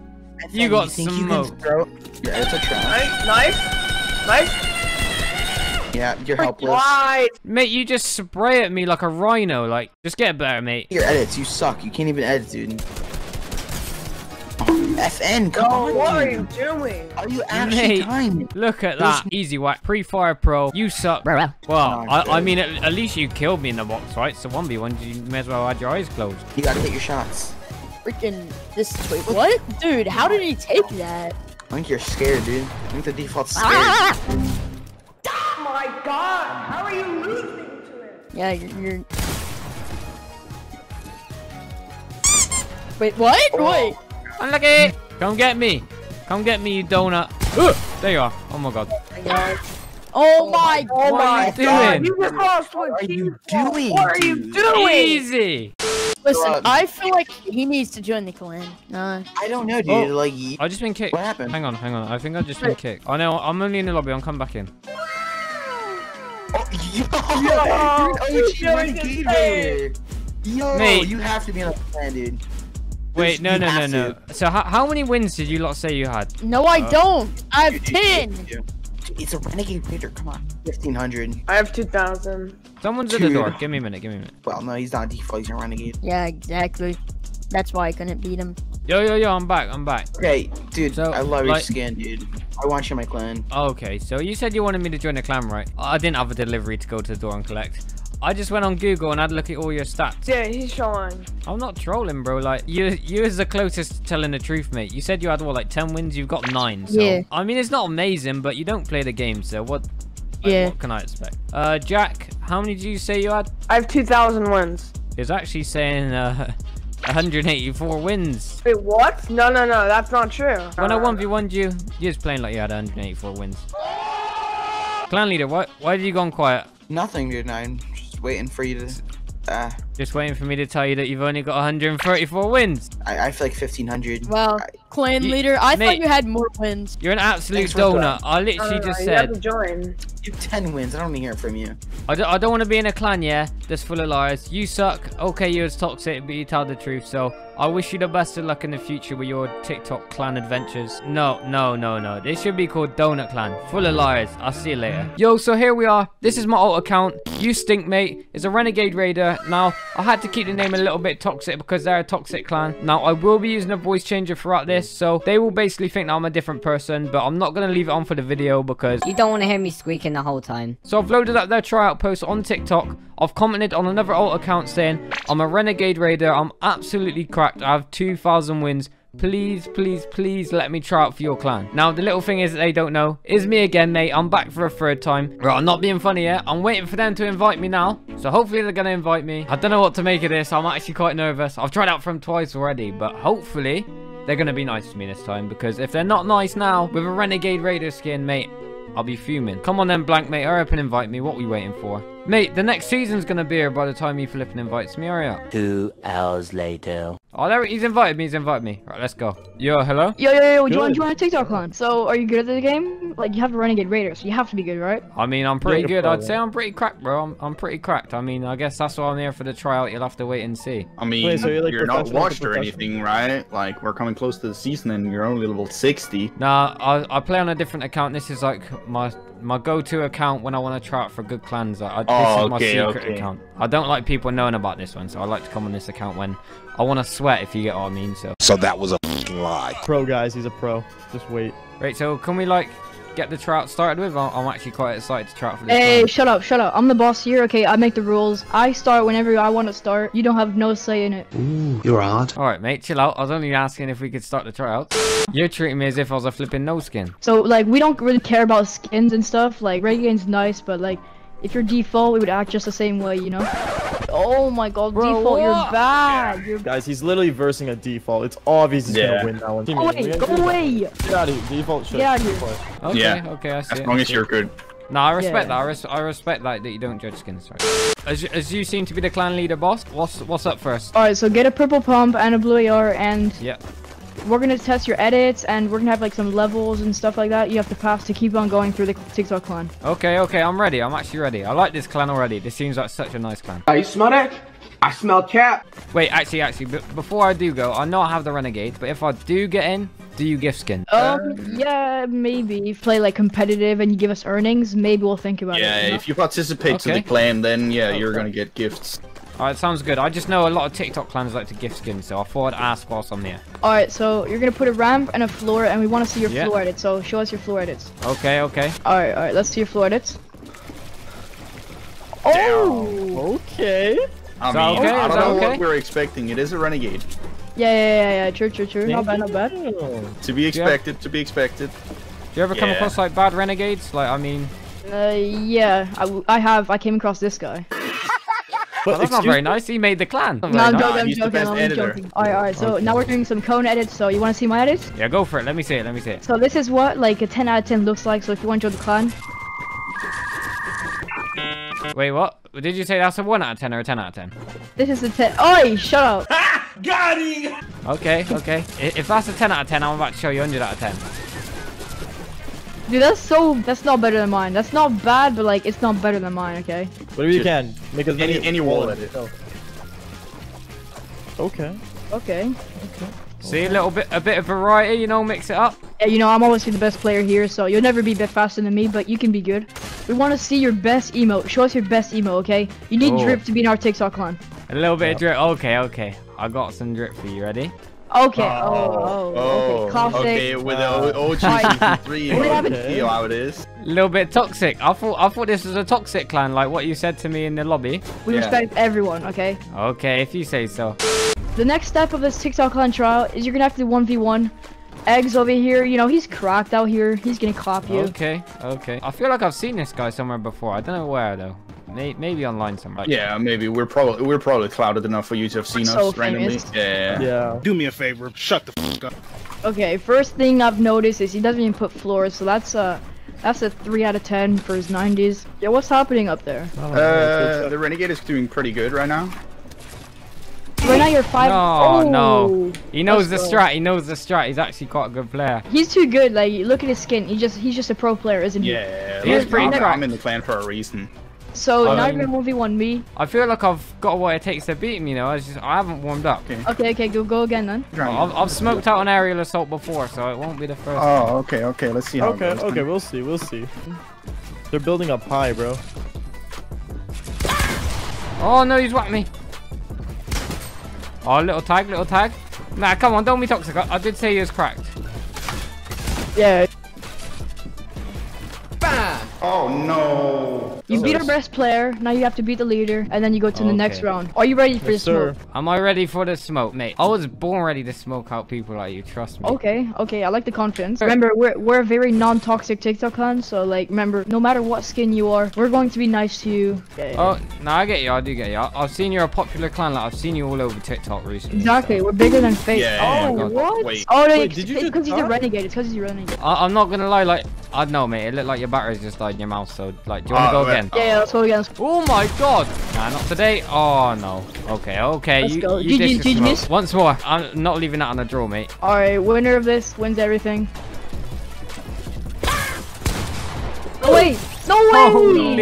FN, You got think you smoked. can throw? Yeah, it's a trap. Nice, nice, nice. Yeah, you're helpless. Wide. Mate, you just spray at me like a rhino. Like, just get better, mate. Your edits, you suck. You can't even edit, dude. FN, come Oh, on. what are you doing? Are you actually Mate. timing? Look at that. Easy whack. Pre-fire pro. You suck. Well, I, I mean, at, at least you killed me in the box, right? So 1v1, you may as well have your eyes closed. You gotta hit your shots. Freaking this. Wait, what? Dude, how did he take that? I think you're scared, dude. I think the default's ah! scared. Oh my god. How are you losing to it? Yeah, you're. you're... Wait, what? Oh. Wait. Unlucky. Come get me. Come get me, you donut. Ugh, there you are. Oh my god. Oh my Oh What my are you god. doing? You just lost What are you doing, What are you doing? Easy. Listen, I feel like he needs to join the clan. Nah. I don't know, dude. Oh. Like, you- I just been kicked. What happened? Hang on, hang on. I think I just been kicked. Oh no, I'm only in the lobby. I'll come back in. Oh, yo, Yo, you're oh, you an OG renegade raider. Yo, Mate. you have to be on the plan, dude. Wait, no, you no, no, have no. So how, how many wins did you lot say you had? No, I Uh, don't. I have 10. It's a renegade raider. Come on, 1500. I have 2,000. Someone's at the door. Give me a minute. Give me a minute. Well, no, he's not default. He's a renegade. Yeah, exactly. That's why I couldn't beat him. Yo, yo, yo. I'm back. I'm back. Okay, dude. So, I love your skin, dude. I want you in my clan. Okay, so you said you wanted me to join the clan, right? I didn't have a delivery to go to the door and collect. I just went on Google and had a look at all your stats. Yeah, he's showing. I'm not trolling, bro. Like you, you is the closest to telling the truth, mate. You said you had what, like ten wins. You've got nine. So, Yeah. I mean, it's not amazing, but you don't play the game, so what? like, Yeah. What can I expect? Uh, Jack, how many did you say you had? I have 2,000 wins. It's actually saying uh, 184 wins. Wait, what? No, no, no, that's not true. When I 1v1'd you, you was playing like you had 184 wins. Clan leader, why, why did you go on quiet? Nothing, dude. I'm just waiting for you to. Uh, Just waiting for me to tell you that you've only got 134 wins. I, I feel like 1500. Well, clan You- leader, I mate. thought you had more wins. You're an absolute donut. I literally no, no, just you have said to join. You have 10 wins. I don't want to hear it from you. I don't, I don't want to be in a clan, yeah, that's full of liars. You suck. Okay, you're toxic, but you tell the truth. So I wish you the best of luck in the future with your TikTok clan adventures. No, no, no, no. This should be called Donut Clan. Full of liars. I'll see you later. Yo, so here we are. This is my alt account. You stink, mate. It's a Renegade Raider. Now, I had to keep the name a little bit toxic because they're a toxic clan. Now, I will be using a voice changer throughout this, so they will basically think that I'm a different person, but I'm not going to leave it on for the video because You don't want to hear me squeaking the whole time. so I've loaded up their tryout post on TikTok. I've commented on another alt account saying, I'm a Renegade Raider. I'm absolutely cracked. I have 2,000 wins. Please, please, please let me try out for your clan. Now, the little thing is they don't know. Is me again, mate. I'm back for a third time. Right, I'm not being funny yet. I'm waiting for them to invite me now. So hopefully they're going to invite me. I don't know what to make of this. I'm actually quite nervous. I've tried out for them twice already. But hopefully they're going to be nice to me this time. Because if they're not nice now with a Renegade Raider skin, mate, I'll be fuming. Come on then, Blank, mate. Hurry up and invite me. What are we waiting for? Mate, the next season's gonna be here by the time he flipping invites me. Hurry up. Two hours later. Oh, there, he's invited me. He's invited me. Right, let's go. Yo, hello? Yo, yo, yo, join, Good. join a TikTok clan. So, are you good at the game? Like, you have to run a Renegade Raider, so you have to be good, right? I mean, I'm pretty good. I'd say I'm pretty cracked, bro. I'm, I'm pretty cracked. I mean, I guess that's why I'm here for the tryout. You'll have to wait and see. I mean, Wait, so you're, like, you're not professional watched or anything, right? Like, we're coming close to the season and you're only level 60. Nah, I, I play on a different account. This is like my my go-to account when I want to try out for good clans. I, I, this Oh, is my okay, secret okay. account. I don't like people knowing about this one, so I like to come on this account when I want to sweat, if you get what I mean. So, So that was a fucking lie. Pro, guys. He's a pro. Just wait. Right, so can we like get the tryout started with? I'm, I'm actually quite excited to try out for this. Hey, clan. shut up, shut up. I'm the boss here, okay? I make the rules. I start whenever I want to start. You don't have no say in it. Ooh, You're odd. All right, mate, chill out. I was only asking if we could start the tryout. You're treating me as if I was a flipping no skin. So, like, we don't really care about skins and stuff. Like, Renegade's nice, but, like, if you're default, we would act just the same way, you know? Oh my god, Bro, default, you're bad. You're Guys, he's literally versing a default. It's obvious he's Yeah. gonna win that one. Go away, go away! Get out of here. Default shit. Get out of here. Okay, Yeah. okay, I see. As it, long as you're good. No, I respect Yeah. that. I, res- I respect that that you don't judge skins. Sorry. As you, as you seem to be the clan leader, boss. What's what's up first? Alright, so get a purple pump and a blue AR, and Yeah. We're gonna test your edits, and we're gonna have, like, some levels and stuff like that you have to pass to keep on going through the TikTok clan. Okay, okay, I'm ready. I'm actually ready. I like this clan already. This seems like such a nice clan. Uh, you smell that? I smell cap. Wait, actually, actually, b- before I do go, I know I have the renegade, but if I do get in, do you gift skin? Um, yeah, maybe. If you play, like, competitive and you give us earnings, maybe we'll think about Yeah, it. Yeah, if you participate to the clan, then yeah, you're gonna get gifts. Alright, sounds good. I just know a lot of TikTok clans like to gift skin, so I thought I'd ask whilst I'm here. Alright, so you're gonna put a ramp and a floor, and we want to see your Yeah. floor edits. So show us your floor edits. Okay, okay. Alright, alright, let's see your floor edits. Oh! Okay. I Is that mean, okay? I Is don't know okay? what we're expecting. It is a renegade. Yeah, yeah, yeah, yeah, true, true, true. Not bad, not bad. To be expected, to be expected. Do you ever come across like bad renegades? Like, I mean, Uh, yeah, I, I have. I came across this guy. well, oh, that's not very nice. He made the clan. Not No, I'm joking, I'm joking, I'm editor. joking. Alright, alright, so now we're doing some cone edits, so you wanna see my edits? Yeah, go for it. Let me see it. Let me see it. So this is what, like, a 10 out of 10 looks like, so if you want to join the clan, Wait, what? Did you say that's a 1 out of 10 or a 10 out of 10? this is the 10- Oi, shut up! Got him. Okay, okay. If that's a 10 out of 10, I'm about to show you 100 out of 10. Dude, that's so, that's not better than mine. That's not bad, but, like, it's not better than mine, okay? Whatever you Just can. Make as many any- any wall edit. Okay. Okay. Okay. See, a little bit, a bit of variety, you know, mix it up. Yeah, you know, I'm obviously the best player here, so you'll never be a bit faster than me, but you can be good. We want to see your best emote. Show us your best emote, okay? You need Oh. drip to be in our TikTok clan. A little bit of drip. Okay, okay. I got some drip for you. Ready? Okay. Oh, oh, oh, oh okay. Oh. Classic. okay, with the O- OG Right. season three, What you happened? can feel how it is. A little bit toxic. I thought I thought this was a toxic clan, like what you said to me in the lobby. We Yeah. respect everyone, okay? Okay, if you say so. The next step of this TikTok clan trial is you're gonna have to do 1v1. Eggs over here, you know, he's cracked out here. He's gonna clap you. Okay, okay. I feel like I've seen this guy somewhere before. I don't know where though. May maybe online somewhere. Yeah, maybe we're probably we're probably clouded enough for you to have seen so us randomly. famous. Yeah. Yeah. Do me a favor. Shut the fuck up. Okay, first thing I've noticed is he doesn't even put floors, so that's a that's a three out of ten for his 90s. Yeah, what's happening up there? Uh, the renegade is doing pretty good right now. Right now you're five. No, oh, no. He knows the go. strat. He knows the strat. He's actually quite a good player. He's too good. Like, look at his skin. He just he's just a pro player, isn't he? Yeah, He's is pretty I'm. I'm in the clan for a reason. So now Um, you're gonna 1v1 me. I feel like I've got what it takes to beat him. You know, I just I haven't warmed up. Okay, okay, go go again then. I've, I've smoked out an aerial assault before, so it won't be the first. Oh, okay, okay. Let's see how Okay, it goes. okay, we'll see, we'll see. They're building up high, bro. Oh no, he's whacked me. Oh, little tag, little tag. Nah, come on, don't be toxic. I, I did say he was cracked. Yeah. Bam! Oh no. You beat our best player. Now you have to beat the leader, and then you go to the next round. Are you ready for the smoke? Am I ready for the smoke, mate? I was born ready to smoke out people like you. Trust me. Okay, okay, I like the confidence. Remember, we're we're a very non-toxic TikTok clan, so like, remember, no matter what skin you are, we're going to be nice to you. Yeah, yeah. Oh, no, I get you. I do get you. I, I've seen you're a popular clan. Like I've seen you all over TikTok recently. Exactly, we're bigger than fake. Yeah, oh, yeah, yeah. Oh, what? Wait. Oh, no, Wait, it's did you it's just because he's a renegade. It's because he's a renegade. I, I'm not gonna lie. Like I don't know, mate. It looked like your battery's just died in your mouth. So like, do you want to Oh, ah, go wait. Again? Yeah, yeah, let's go again. Oh my god! Nah, not today. Oh no. Okay, okay. Let's you, go. you GG, ditched the GG. smoke. Once more. I'm not leaving that on a draw, mate. All right, winner of this wins everything. No way! No way! Holy.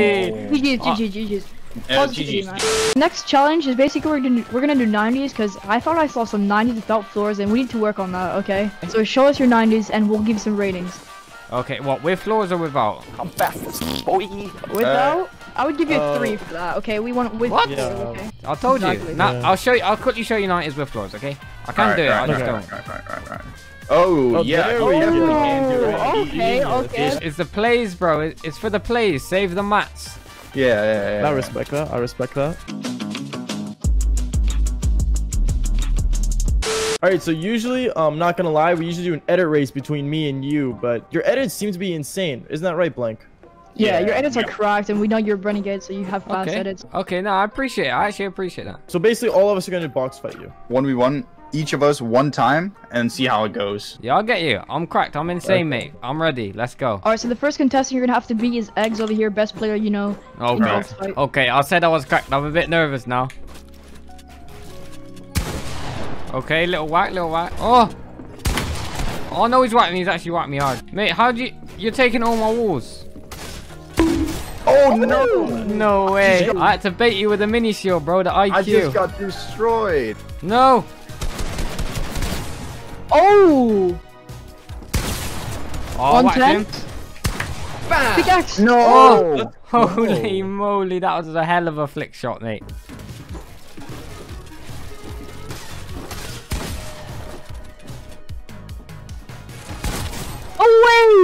GG's, Ah. GG's, GG's. Positivity, GG's. man. Next challenge is basically we're gonna we're gonna do 90s because I thought I saw some 90s without floors and we need to work on that. Okay. So show us your 90s and we'll give you some ratings. Okay, what with floors or without? I'm fast, boy. Without, I would give you a uh, three for that. Okay. We want with What? floors, okay. I told Exactly. you. Now Yeah. I'll show you. I'll quickly show you 90s with floors. Okay. I can Alright, do it. I alright, just alright, don't. alright, alright, alright, alright. Oh, Oh, yeah, there we we can do it. Oh, okay, okay. It's, it's the plays, bro. It's for the plays. Save the mats. Yeah, yeah, yeah. I respect that. I respect that. Alright, so usually, I'm not gonna lie, we usually do an edit race between me and you, but your edits seem to be insane. Isn't that right, Blank? Yeah, your Yeah, edits are yeah. cracked and we know you're a renegade, so you have fast Okay. edits. Okay. No, I appreciate it. I actually appreciate that. So basically, all of us are gonna box fight you. 1v1, each of us one time, and see how it goes. Yeah, I'll get you. I'm cracked. I'm insane, mate. I'm ready. Let's go. All right, so the first contestant you're gonna have to beat is Eggs over here, best player you know. in Okay. Okay, I said I was cracked. I'm a bit nervous now. Okay, little whack, little whack. Oh! Oh no, he's whacking me. He's actually whacking me hard. Mate, how'd you... You're taking all my walls. Oh, oh no! No way. I had to bait you with a mini shield, bro. The IQ. I just got destroyed. No. Oh! Oh, I whacked 110? him. Pickaxe! No! Oh, holy moly, that was a hell of a flick shot, mate.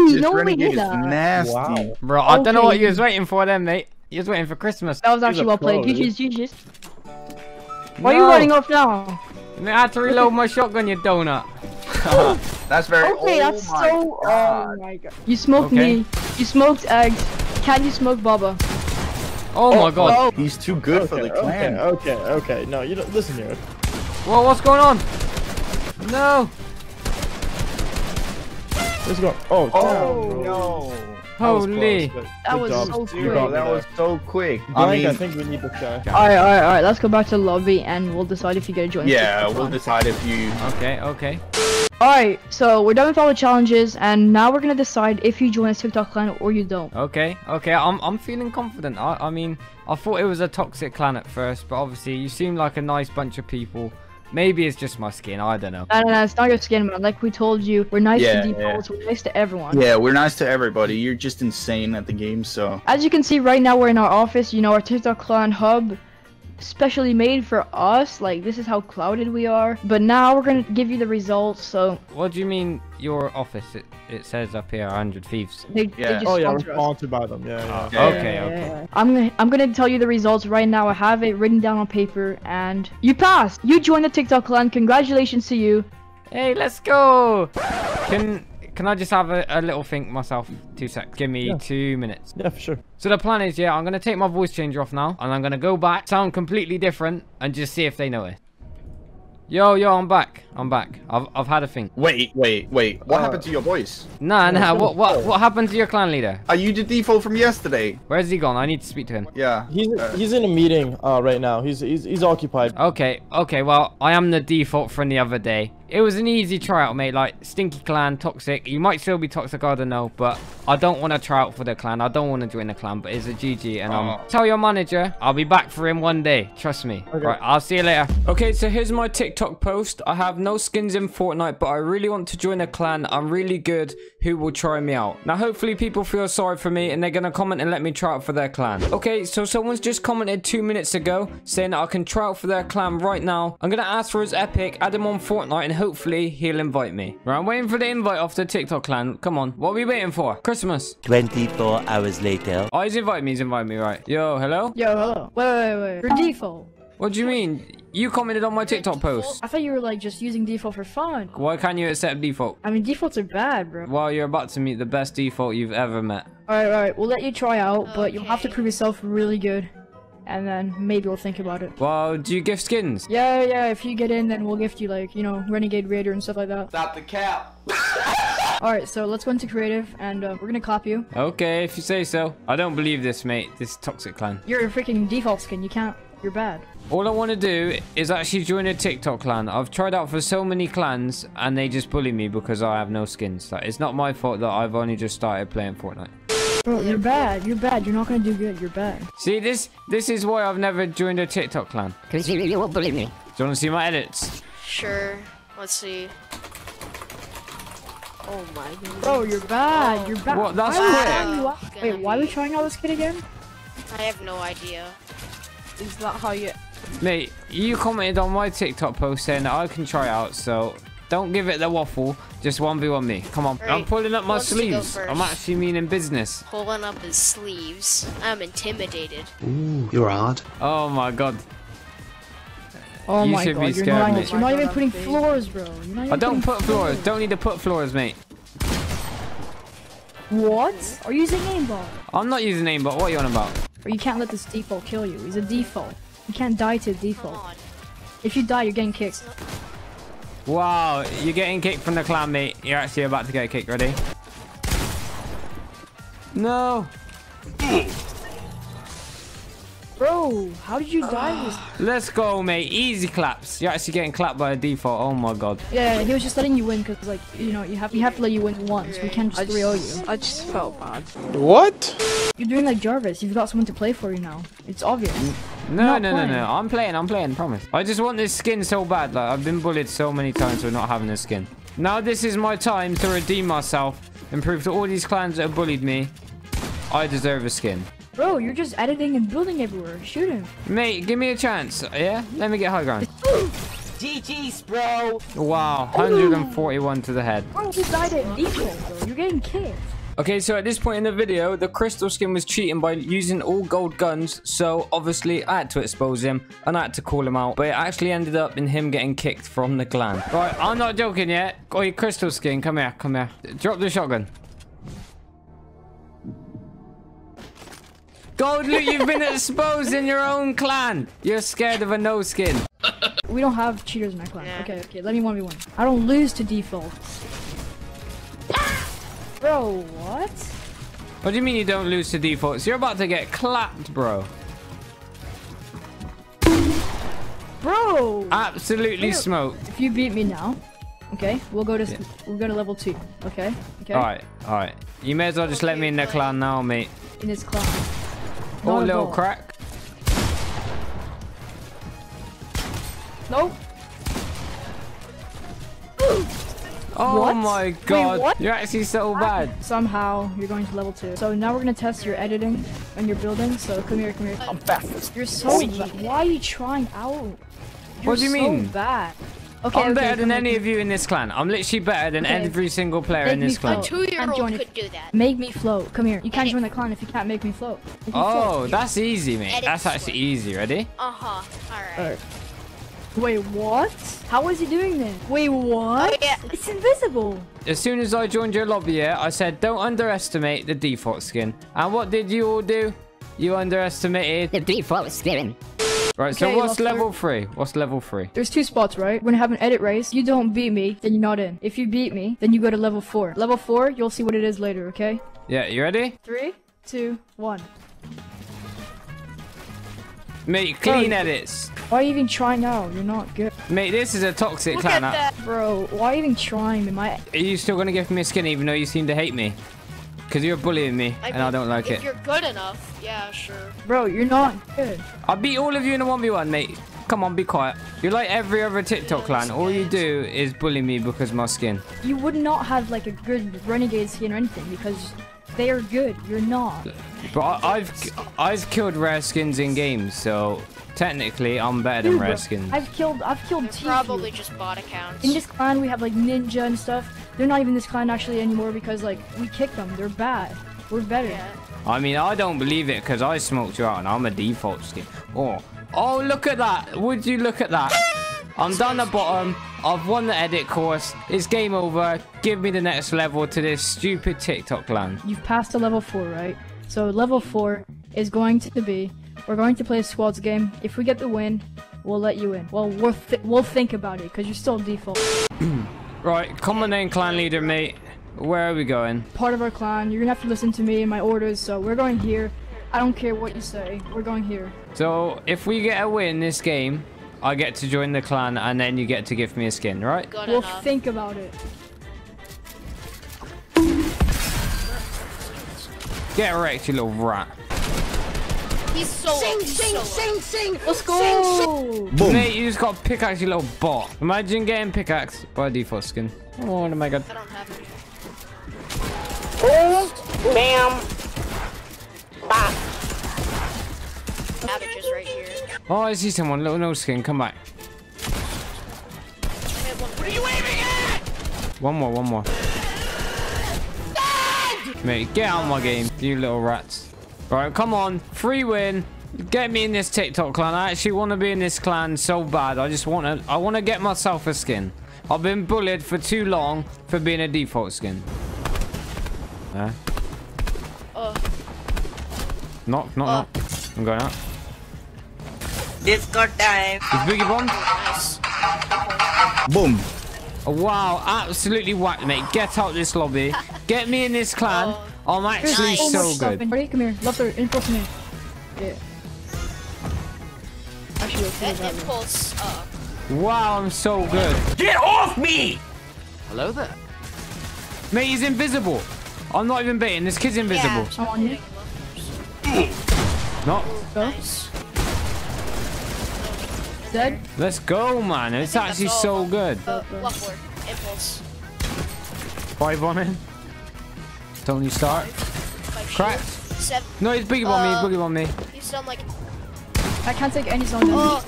Oh wait! This no way renegade is that. nasty. Wow. Bro, I don't know what Okay. you was waiting for then, mate. You was waiting for Christmas. That was actually a well played. pro, dude. GG's, GG's. Why are you running off now? I had to reload my shotgun, you donut. That's very. Okay, oh that's so. Oh god. Oh my god. You smoked Okay. me. You smoked eggs. Can you smoke Baba? Oh, my god. Oh, He's too good for the clan. okay, okay. okay. No, you don't listen here. Whoa, what's going on? No. Let's go. Oh, Oh damn, bro. no! That was Holy. close, That was so quick. that was so quick. Blank, I mean, I think we need this guy. Alright, alright, alright. Let's go back to the lobby and we'll decide if you get to join. yeah, we'll clan. decide if you. Okay, okay. Alright, so we're done with all the challenges and now we're gonna decide if you join a TikTok clan or you don't. Okay, okay, I'm, I'm feeling confident. I, I mean, I thought it was a toxic clan at first, but obviously you seem like a nice bunch of people. Maybe it's just my skin, I don't know. No, no, no, it's not your skin, man. Like we told you, we're nice Yeah, to yeah. we're nice to everyone. Yeah, we're nice to everybody. You're just insane at the game, so. As you can see right now, we're in our office, you know, our TikTok clan hub. Specially made for us. Like this is how clouded we are. But now we're gonna give you the results. So What do you mean your office? It, it says up here 100 thieves. they, they just Oh yeah, we're us. sponsored by them. Yeah, yeah. Oh, okay, okay. Yeah, yeah. I'm gonna I'm gonna tell you the results right now. I have it written down on paper, and you passed. You joined the TikTok clan. Congratulations to you. Hey, let's go. Can can I just have a, a little think myself? Two secs. Give me Yeah. two minutes. Yeah, for sure. So the plan is, yeah, I'm gonna take my voice changer off now, and I'm gonna go back, sound completely different, and just see if they know it. Yo, yo, I'm back. I'm back. I've I've had a think. Wait, wait, wait. What Uh, happened to your voice? Nah, nah. What what what happened to your clan leader? Are you the default from yesterday? Where's he gone? I need to speak to him. Yeah. He's uh, he's in a meeting uh, right now. He's he's he's occupied. Okay, okay. Well, I am the default from the other day. It was an easy tryout, mate. Like stinky clan, toxic. You might still be toxic, I don't know, but I don't want to try out for the clan. I don't want to join the clan, but it's a GG. And um, Oh. tell your manager I'll be back for him one day. Trust me. Right, I'll see you later. Okay, so here's my TikTok post. I have no skins in Fortnite, but I really want to join a clan. I'm really good. Who will try me out? Now, hopefully, people feel sorry for me and they're gonna comment and let me try out for their clan. Okay, so someone's just commented two minutes ago saying that I can try out for their clan right now. I'm gonna ask for his epic, add him on Fortnite, and hopefully he'll invite me. Right, I'm waiting for the invite off the TikTok clan. Come on, what are we waiting for? Christmas. 24 hours later. Oh, he's invited me. He's invited me. Right. Yo, hello. Yo, hello. Wait, wait, wait. Your default. What do you mean? You commented on my TikTok post. I thought you were like just using default for fun. Why can't you accept default? I mean, defaults are bad, bro. Well, you're about to meet the best default you've ever met. Alright, alright. We'll let you try out, but you'll have to prove yourself really good. And then maybe we'll think about it. Well, do you give skins? Yeah, yeah. If you get in, then we'll gift you like, you know, Renegade Raider and stuff like that. Stop the cap. Alright, so let's go into creative, and uh, we're gonna clap you. Okay, if you say so. I don't believe this, mate. This toxic clan. You're a freaking default skin. You can't. You're bad. All I want to do is actually join a TikTok clan. I've tried out for so many clans, and they just bully me because I have no skins. Like, it's not my fault that I've only just started playing Fortnite. Bro, you're bad. You're bad. You're not gonna do good. You're bad. See, this this is why I've never joined a TikTok clan. Because you, you won't believe me. Do you want to see my edits? Sure. Let's see. Oh my goodness. Bro, you're bad. You're bad. What? That's Why are quick. you out- Wait, why are we trying out this kid again? I have no idea. Is that how you... Mate, you commented on my TikTok post saying that I can try out, so don't give it the waffle. Just 1v1 me. Come on. I'm pulling up my wants to go sleeves. I'm first? actually meaning business. Pulling up his sleeves. I'm intimidated. Ooh, you're hard. Oh my god. Oh You my should god, be you're scared, not, mate. you're not even oh putting floors, bro. You're not even I don't putting put floors. Don't need to put floors, mate. What? Are you using aimbot? I'm not using aimbot. What are you on about? Or you can't let this default kill you. He's a default. You can't die to default. If you die, you're getting kicked. Wow, you're getting kicked from the clan, mate. You're actually about to get kicked. Ready? No. Bro, how did you die this? Let's go, mate. Easy claps. You're actually getting clapped by a default. Oh my god. Yeah, he was just letting you win because, like, you know, you have you have to let you win once. We can't just 3 you. I just felt bad. What? You're doing like Jarvis. You've got someone to play for you now. It's obvious. No, Not no, no, no. I'm playing. I'm playing. Promise. I just want this skin so bad. Like I've been bullied so many times for not having this skin. Now this is my time to redeem myself and prove to all these clans that have bullied me, I deserve a skin. Bro, you're just editing and building everywhere. Shoot him. Mate, give me a chance. Yeah, let me get high ground. GG's, bro. Wow, 141 to the head. Bro, you died at default, bro. You're getting kicked. Okay, so at this point in the video, the crystal skin was cheating by using all gold guns. So obviously, I had to expose him and I had to call him out. But it actually ended up in him getting kicked from the clan. Right, I'm not joking yet. Oi, crystal skin, come here, come here. Drop the shotgun. Gold loot, you've been exposed in your own clan. You're scared of a no skin. We don't have cheaters in our clan. Okay, okay, let me 1v1. I don't lose to default. Bro, what? What do you mean you don't lose to defaults? You're about to get clapped, bro. Bro! Absolutely Bro. smoked. If you beat me now, okay, we'll go to we'll go to level two. Okay, okay. All right, all right. You may as well just let me in the clan now, mate. In his clan. Oh, Not a little ball. crack. Nope. Oh What? my god. what? You're actually so bad. Somehow you're going to level two. So now we're gonna test your editing and your building. So come here, come here. I'm fast. You're so bad. Why are you trying out? You're What do you so mean? bad. Okay, I'm okay, better than any here. of you in this clan. I'm literally better than Okay. every single player Make in me this clan. float. Can't do that. Make me float. Come here. You can't join the clan if you can't make me float. Oh, float. that's easy, mate. Edit That's actually easy. Ready? Uh-huh. Alright. Alright. Wait, what? How is he doing this? Wait, what? Oh, yeah. It's invisible. As soon as I joined your lobby here, I said don't underestimate the default skin. And what did you all do? You underestimated the default skin. Right, so what's level three? What's level three? There's two spots, right? We're gonna have an edit race. You don't beat me, then you're not in. If you beat me, then you go to level four. Level four, you'll see what it is later, okay? Yeah, you ready? Three, two, one. Mate, clean Bro, edits. Why are you even trying now? You're not good. Mate, this is a toxic Look clan. at that, bro. Why are you even trying? Am I? Are you still gonna give me a skin even though you seem to hate me? Because you're bullying me I and I don't like if it. you're good enough, yeah, sure. Bro, you're not good. I beat all of you in a 1v1, mate. Come on, be quiet. You're like every other TikTok clan. All you do is bully me because of my skin. You would not have like a good renegade skin or anything because they are good. You're not. But I, I've I've killed rare skins in games, so technically I'm better than Dude, rare bro, skins. I've killed. I've killed. Tfue. Probably just bot accounts. In this clan, we have like Ninja and stuff. They're not even this clan actually anymore because like we kicked them. They're bad. We're better. I mean, I don't believe it because I smoked you out and I'm a default skin. Oh, oh, look at that. Would you look at that? I'm down the bottom. I've won the edit course. It's game over. Give me the next level to this stupid TikTok clan. You've passed to level four, right? So level four is going to be we're going to play a squads game. If we get the win, we'll let you in. Well, we'll th we'll think about it because you're still default. Right, come on in, clan leader, mate. Where are we going? Part of our clan. You're gonna have to listen to me and my orders. So we're going here. I don't care what you say. We're going here. So, if we get a win this game, I get to join the clan and then you get to give me a skin, right? Good we'll enough. think about it. Get wrecked, you little rat. He's so Sing, he's sing, so sing, sing. Let's go. Mate, you just got pickaxe, you little bot. Imagine getting pickaxe by default skin. Oh my god. I don't have it. Oh, bam. Bop. Savages right here. Oh, I see someone. Little no skin. Come back. What are you aiming at? One more, one more. Mate, get out of my game, you little rats. Right, come on. Free win. Get me in this TikTok clan. I actually want to be in this clan so bad. I just want to. I want to get myself a skin. I've been bullied for too long for being a default skin. Uh, Oh, knock, knock, knock. I'm going out. Disco time. Is Boogie Bomb? nice. Boom. Oh, wow, absolutely whacked, mate. Get out this lobby. Get me in this clan. I'm actually There's so so much stuff good. in- Ready? Come here. Left or impulse me. Yeah. Actually, let's That that. impulse, uh, Wow, I'm so good. Get off me! Hello there. Mate, he's invisible. I'm not even baiting. This kid's invisible. yeah, I'm on you. No. Go. nice. Dead. Let's go, man. It's actually so good. Uh. Impulse. Five on him. Don't you start. Five Seven. No, he's boogie on me. Uh, He's boogie on me. He's done like. I can't take any zone damage. Oh,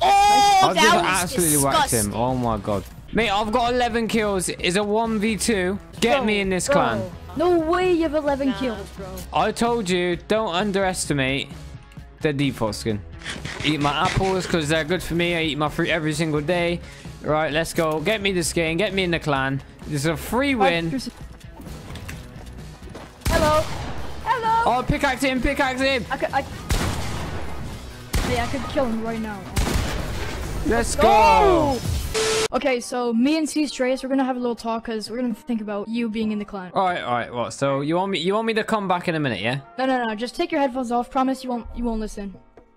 oh I've that just was absolutely disgusting. whacked him. Oh my god. Mate, I've got 11 kills. It's a 1v2. Get Bro, me in this bro. clan. No way you have 11 kills, bro. I told you, don't underestimate the default skin. Eat my apples because they're good for me. I eat my fruit every single day. Right, let's go. Get me the skin. Get me in the clan. This is a free win. Hello. Hello. Oh, pickaxe him. Pickaxe him. I could. I. Hey, I could kill him right now. Let's go. Okay, so me and C Strays, we're gonna have a little talk because we're gonna think about you being in the clan. All right, all right. What? So you want me? You want me to come back in a minute? Yeah. No, no, no. Just take your headphones off. Promise you won't. You won't listen.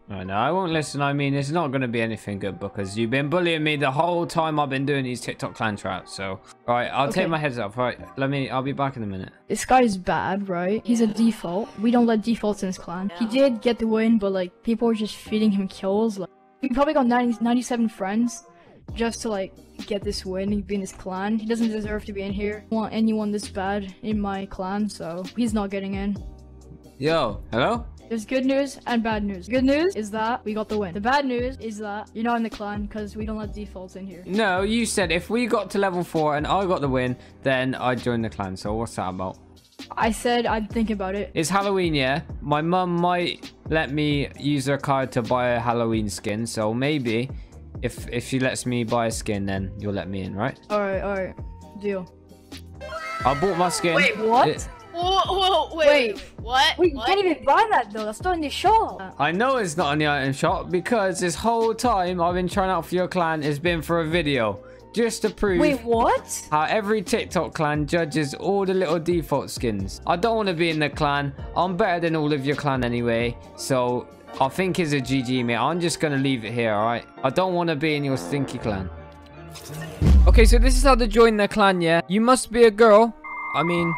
No, no, I won't listen. I mean, it's not going to be anything good because you've been bullying me the whole time I've been doing these TikTok clan traps. So, all right, I'll Okay. take my heads off. All right, let me. I'll be back in a minute. This guy is bad, right? He's a default. We don't let defaults in this clan. He did get the win, but like people were just feeding him kills. Like he probably got 90, 97 friends just to like get this win. He'd be in his clan. He doesn't deserve to be in here. I want anyone this bad in my clan, so he's not getting in. Yo, hello? There's good news and bad news. Good news is that we got the win. The bad news is that you're not in the clan because we don't let defaults in here. No, you said if we got to level 4 and I got the win, then I'd join the clan. So what's that about? I said I'd think about it. It's Halloween, yeah? My mum might let me use her card to buy a Halloween skin. So maybe if if she lets me buy a skin, then you'll let me in, right? Alright, alright. Deal. I bought my skin. Wait, what? It- Whoa, whoa, wait, Wait. what? Wait, you what? can't even buy that though. That's not in the shop. I know it's not on the item shop because this whole time I've been trying out for your clan has been for a video. Just to prove Wait, what? how every TikTok clan judges all the little default skins. I don't want to be in the clan. I'm better than all of your clan anyway. So I think it's a GG, mate. I'm just going to leave it here, alright? I don't want to be in your stinky clan. Okay, so this is how to join the clan, yeah? You must be a girl. I mean...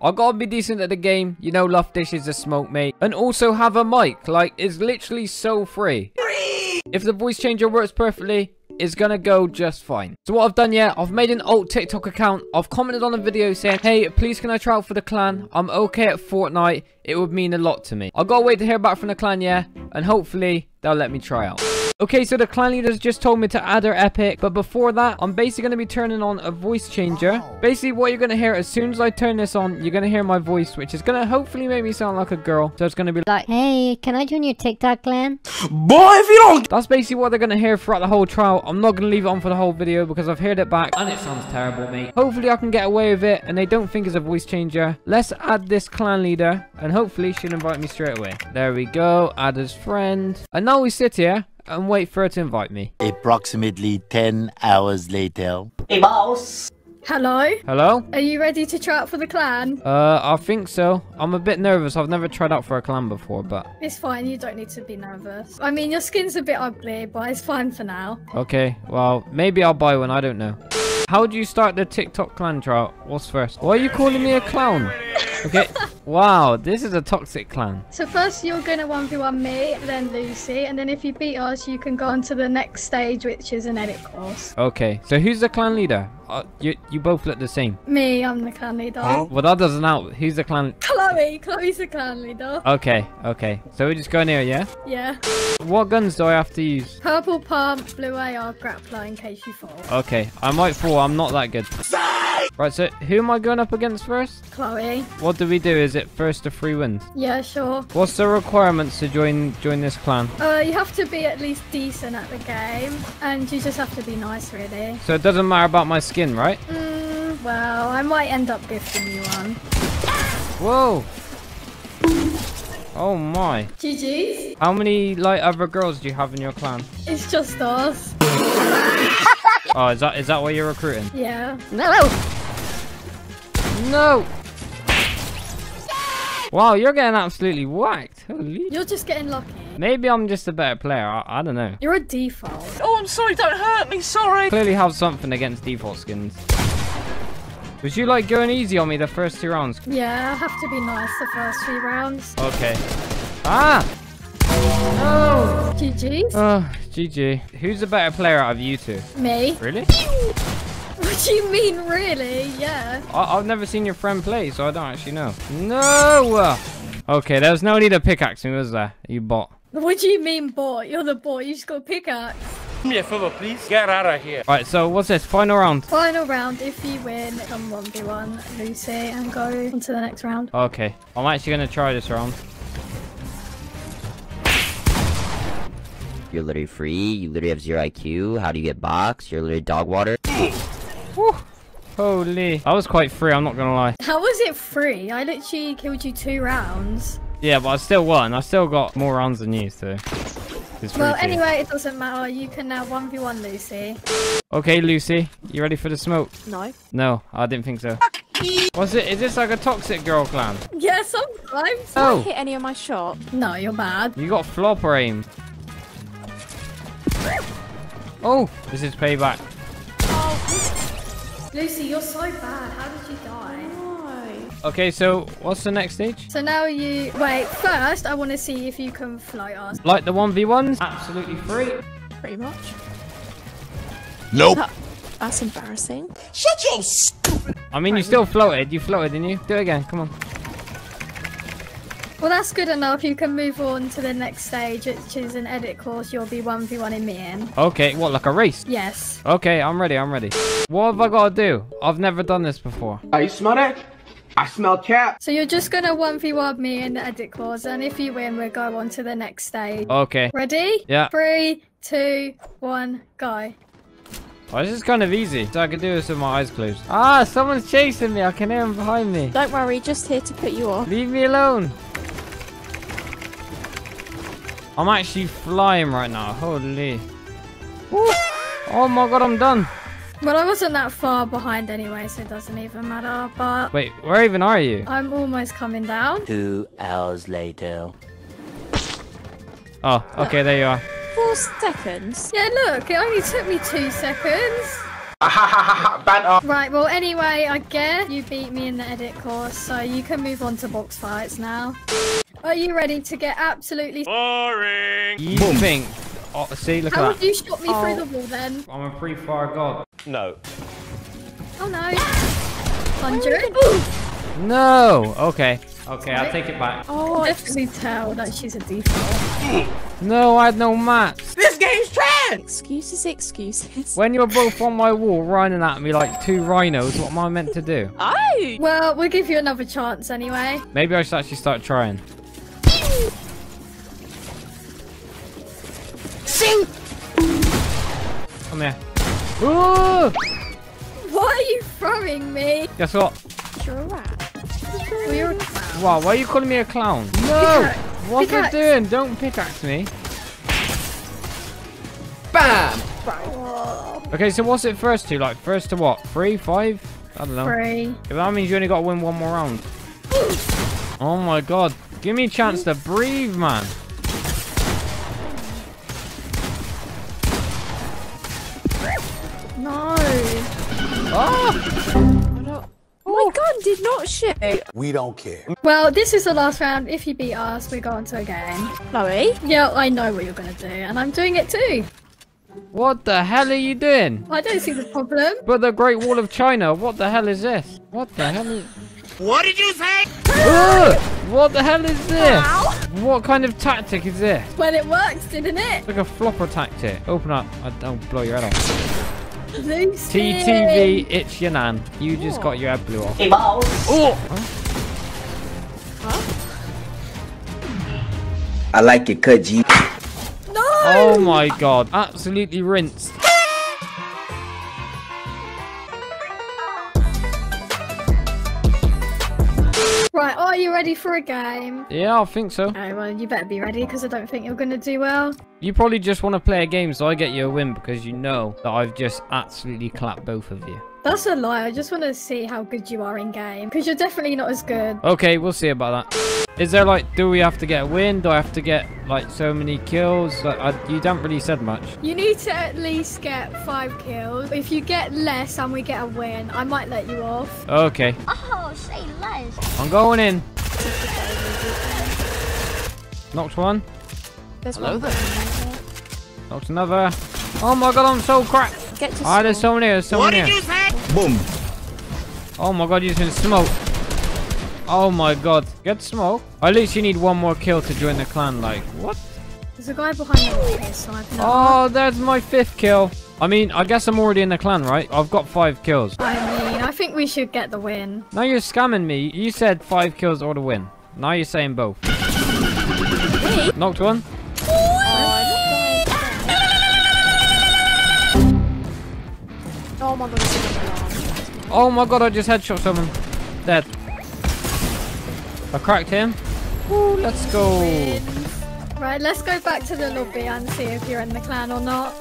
I gotta be decent at the game. You know, Love Dish is a smoke, mate. And also have a mic. Like, it's literally so free. If the voice changer works perfectly, it's gonna go just fine. So what I've done, yeah, I've made an alt TikTok account. I've commented on a video saying, hey, please can I try out for the clan? I'm okay at Fortnite. It would mean a lot to me. I'll gotta wait to hear back from the clan, yeah, and hopefully they'll let me try out. Okay, so the clan leaders just told me to add their epic, but before that, I'm basically going to be turning on a voice changer. Basically, what you're going to hear as soon as I turn this on, you're going to hear my voice, which is going to hopefully make me sound like a girl. So it's going to be like, Hey, can I join your TikTok clan? Boy, if you don't... That's basically what they're going to hear throughout the whole trial. I'm not going to leave it on for the whole video because I've heard it back and it sounds terrible, mate. Hopefully, I can get away with it and they don't think it's a voice changer. Let's add this clan leader and hopefully she'll invite me straight away. There we go. Add as friend. And now we sit here and wait for her to invite me. Approximately 10 hours later. Hey, boss. Hello? Hello? Are you ready to try out for the clan? Uh, I think so. I'm a bit nervous. I've never tried out for a clan before, but... It's fine, you don't need to be nervous. I mean, your skin's a bit ugly, but it's fine for now. Okay, well, maybe I'll buy one. I don't know. How do you start the TikTok clan trial? What's first? Why are you calling me a clown? Okay. Wow, this is a toxic clan. So first you're gonna 1v1 me, then Lucy, and then if you beat us, you can go on to the next stage, which is an edit course. Okay, so who's the clan leader? Uh, you you both look the same. Me, I'm the clan leader. Well, that doesn't help. Who's the clan? Chloe, Chloe's the clan leader. Okay, okay. So we're just going here, yeah? Yeah. What guns do I have to use? Purple pump, blue AR, grappler in case you fall. Okay, I might fall. I'm not that good. Right, so who am I going up against first? Chloe. What do we do? Is it first to three wins? Yeah, sure. What's the requirements to join join this clan? Uh, you have to be at least decent at the game, and you just have to be nice, really. So it doesn't matter about my skin, right? Mm, well, I might end up gifting you one. Whoa! Oh my. GG's. How many like other girls do you have in your clan? It's just us. Oh, is that is that why you're recruiting? Yeah. No! No! Wow, you're getting absolutely whacked. Holy. You're just getting lucky. Maybe I'm just a better player. I, I don't know. You're a default. Oh, I'm sorry. Don't hurt me. Sorry. Clearly have something against default skins. Was you like going easy on me the first two rounds? Yeah, I have to be nice the first three rounds. Okay. Ah! No! GG's. Oh, GG. Who's the better player out of you two? Me. Really? What do you mean, really? Yeah. I I've never seen your friend play, so I don't actually know. No! Okay, there was no need to pickaxe me, was there? You bot. What do you mean, bot? You're the bot. You just got a pickaxe. Do me a please. Get out of here. Right, so what's this? Final round. Final round. If you win, come 1v1 Lucy and go on to the next round. Okay, I'm actually gonna try this round. You're literally free. You literally have zero IQ. How do you get box? You're literally dog water. Holy. I was quite free, I'm not gonna lie. How was it free? I literally killed you two rounds. Yeah, but I still won. I still got more rounds than you, so... It's Well, too. anyway, it doesn't matter. You can now 1v1 Lucy. Okay, Lucy, you ready for the smoke? No. No, I didn't think so. What's it? Is this like a toxic girl clan? Yeah, sometimes. Oh. hit any of my shots? No, you're bad. You got flopper aim. Oh, this is payback. Oh, Lucy, you're so bad. How did you die? Okay, so what's the next stage? So now you... Wait, first, I want to see if you can float us. Like the 1v1s? Absolutely free. Pretty much. Nope. That's embarrassing. Shut your stupid. I mean, you still floated. You floated, didn't you? Do it again. Come on. Well, that's good enough. You can move on to the next stage, which is an edit course. You'll be 1v1 in me in. Okay, what, like a race? Yes. Okay, I'm ready, I'm ready. What have I got to do? I've never done this before. Are you smell that? Eh? I smell cat. So you're just gonna 1v1 me in the edit course, and if you win, we'll go on to the next stage. Okay. Ready? Yeah. Three, two, one, go. Oh, this is kind of easy. So I can do this with my eyes closed. Ah, someone's chasing me. I can hear him behind me. Don't worry, just here to put you off. Leave me alone. I'm actually flying right now. Holy. Woo. Oh my god, I'm done. Well, I wasn't that far behind anyway, so it doesn't even matter. But Wait, where even are you? I'm almost coming down. Two hours later. Oh, okay, there you are. Four seconds. Yeah, look, it only took me two seconds. Bad Right, well, anyway, I guess you beat me in the edit course, so you can move on to box fights now. Are you ready to get absolutely boring? You think? Oh, see, look How at would that. you shot me through oh. the wall then? I'm a pretty far god. No. Oh no. 100? No. Okay. Okay, I'll take it back. Oh, I definitely tell that she's a default. No, I had no mats. This game's trash! Excuses, excuses. When you're both on my wall running at me like two rhinos, what am I meant to do? I. Well, we'll give you another chance anyway. Maybe I should actually start trying. Come here. Ooh! Why are you throwing me? Guess what? You're a rat. Well, you're a clown. Wow, why are you calling me a clown? No! Pickaxe. What are you doing? Don't pickaxe me. Bam! Okay, so what's it first to? Like, first to what? Three? Five? I don't know. Three. If that means you only got to win one more round. Oh my god. Give me a chance to breathe, man. Oh! Oh my god, did not shoot. We don't care. Well, this is the last round. If you beat us, we go on to a game. Chloe? Yeah, I know what you're gonna do, and I'm doing it too. What the hell are you doing? I don't see the problem. But the Great Wall of China, what the hell is this? What the hell is... What did you say? Ugh! What the hell is this? What kind of tactic is this? Well, it works, didn't it? It's like a flopper tactic. Open up. I don't blow your head off. Lucy. TTV, it's your nan. You just got your head blew off. Hey, balls. Oh! I like it, cut, G. No! Oh my god. Absolutely rinsed. Right, are you ready for a game? Yeah, I think so. Well, you better be ready because I don't think you're gonna do well. You probably just want to play a game so I get you a win because you know that I've just absolutely clapped both of you. That's a lie. I just want to see how good you are in game because you're definitely not as good. Okay, we'll see about that. Is there like, do we have to get a win? Do I have to get like so many kills? Like, I, you don't really said much. You need to at least get five kills. If you get less and we get a win, I might let you off. Okay, Oh, say less. I'm going in. Knocked one. There's Hello one. there. Knocked another. Oh my god, I'm so cracked. Get to Ah, there's school. someone here. There's someone here. Boom. Oh my god, using smoke. Oh my god. Get smoke. At least you need one more kill to join the clan. Like, what? There's a guy behind me here sniping. at Oh, there's my fifth kill. I mean, I guess I'm already in the clan, right? I've got five kills. I mean, I think we should get the win. Now you're scamming me. You said five kills or the win. Now you're saying both. Knocked one. Oh my god, it's in the alarm. Oh my god, I just headshot someone. Dead. I cracked him. Woo, let's go. Right, let's go back to the lobby and see if you're in the clan or not.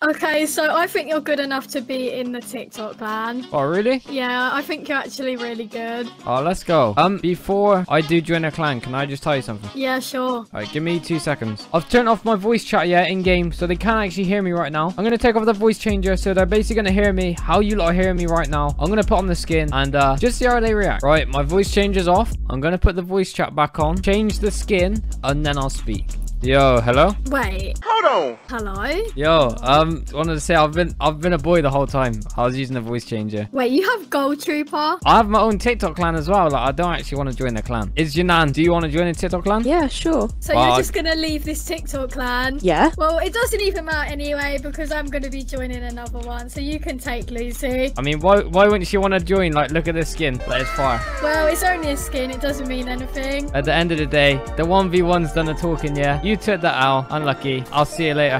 Okay, so I think you're good enough to be in the TikTok clan. Oh, really? Yeah, I think you're actually really good. Oh, let's go. Um, before I do join a clan, can I just tell you something? Yeah, sure. Alright, give me two seconds. I've turned off my voice chat yet in game, so they can't actually hear me right now. I'm gonna take off the voice changer, so they're basically gonna hear me how you lot are hearing me right now. I'm gonna put on the skin and uh, just see how they react. Right, my voice changer's off. I'm gonna put the voice chat back on, change the skin, and then I'll speak. Yo, hello? Wait. Hold on. Hello? Yo, um, wanted to say I've been I've been a boy the whole time. I was using a voice changer. Wait, you have Gold Trooper? I have my own TikTok clan as well. Like, I don't actually want to join the clan. Is Janan, do you want to join the TikTok clan? Yeah, sure. So Well, you're just gonna leave this TikTok clan? Yeah. Well, it doesn't even matter anyway because I'm gonna be joining another one, so you can take Lucy. I mean, why why wouldn't she want to join? Like, look at this skin. Like, it's fire. Well, it's only a skin, it doesn't mean anything. At the end of the day, the 1v1's done the talking, yeah? You took that out. Unlucky. I'll see you later.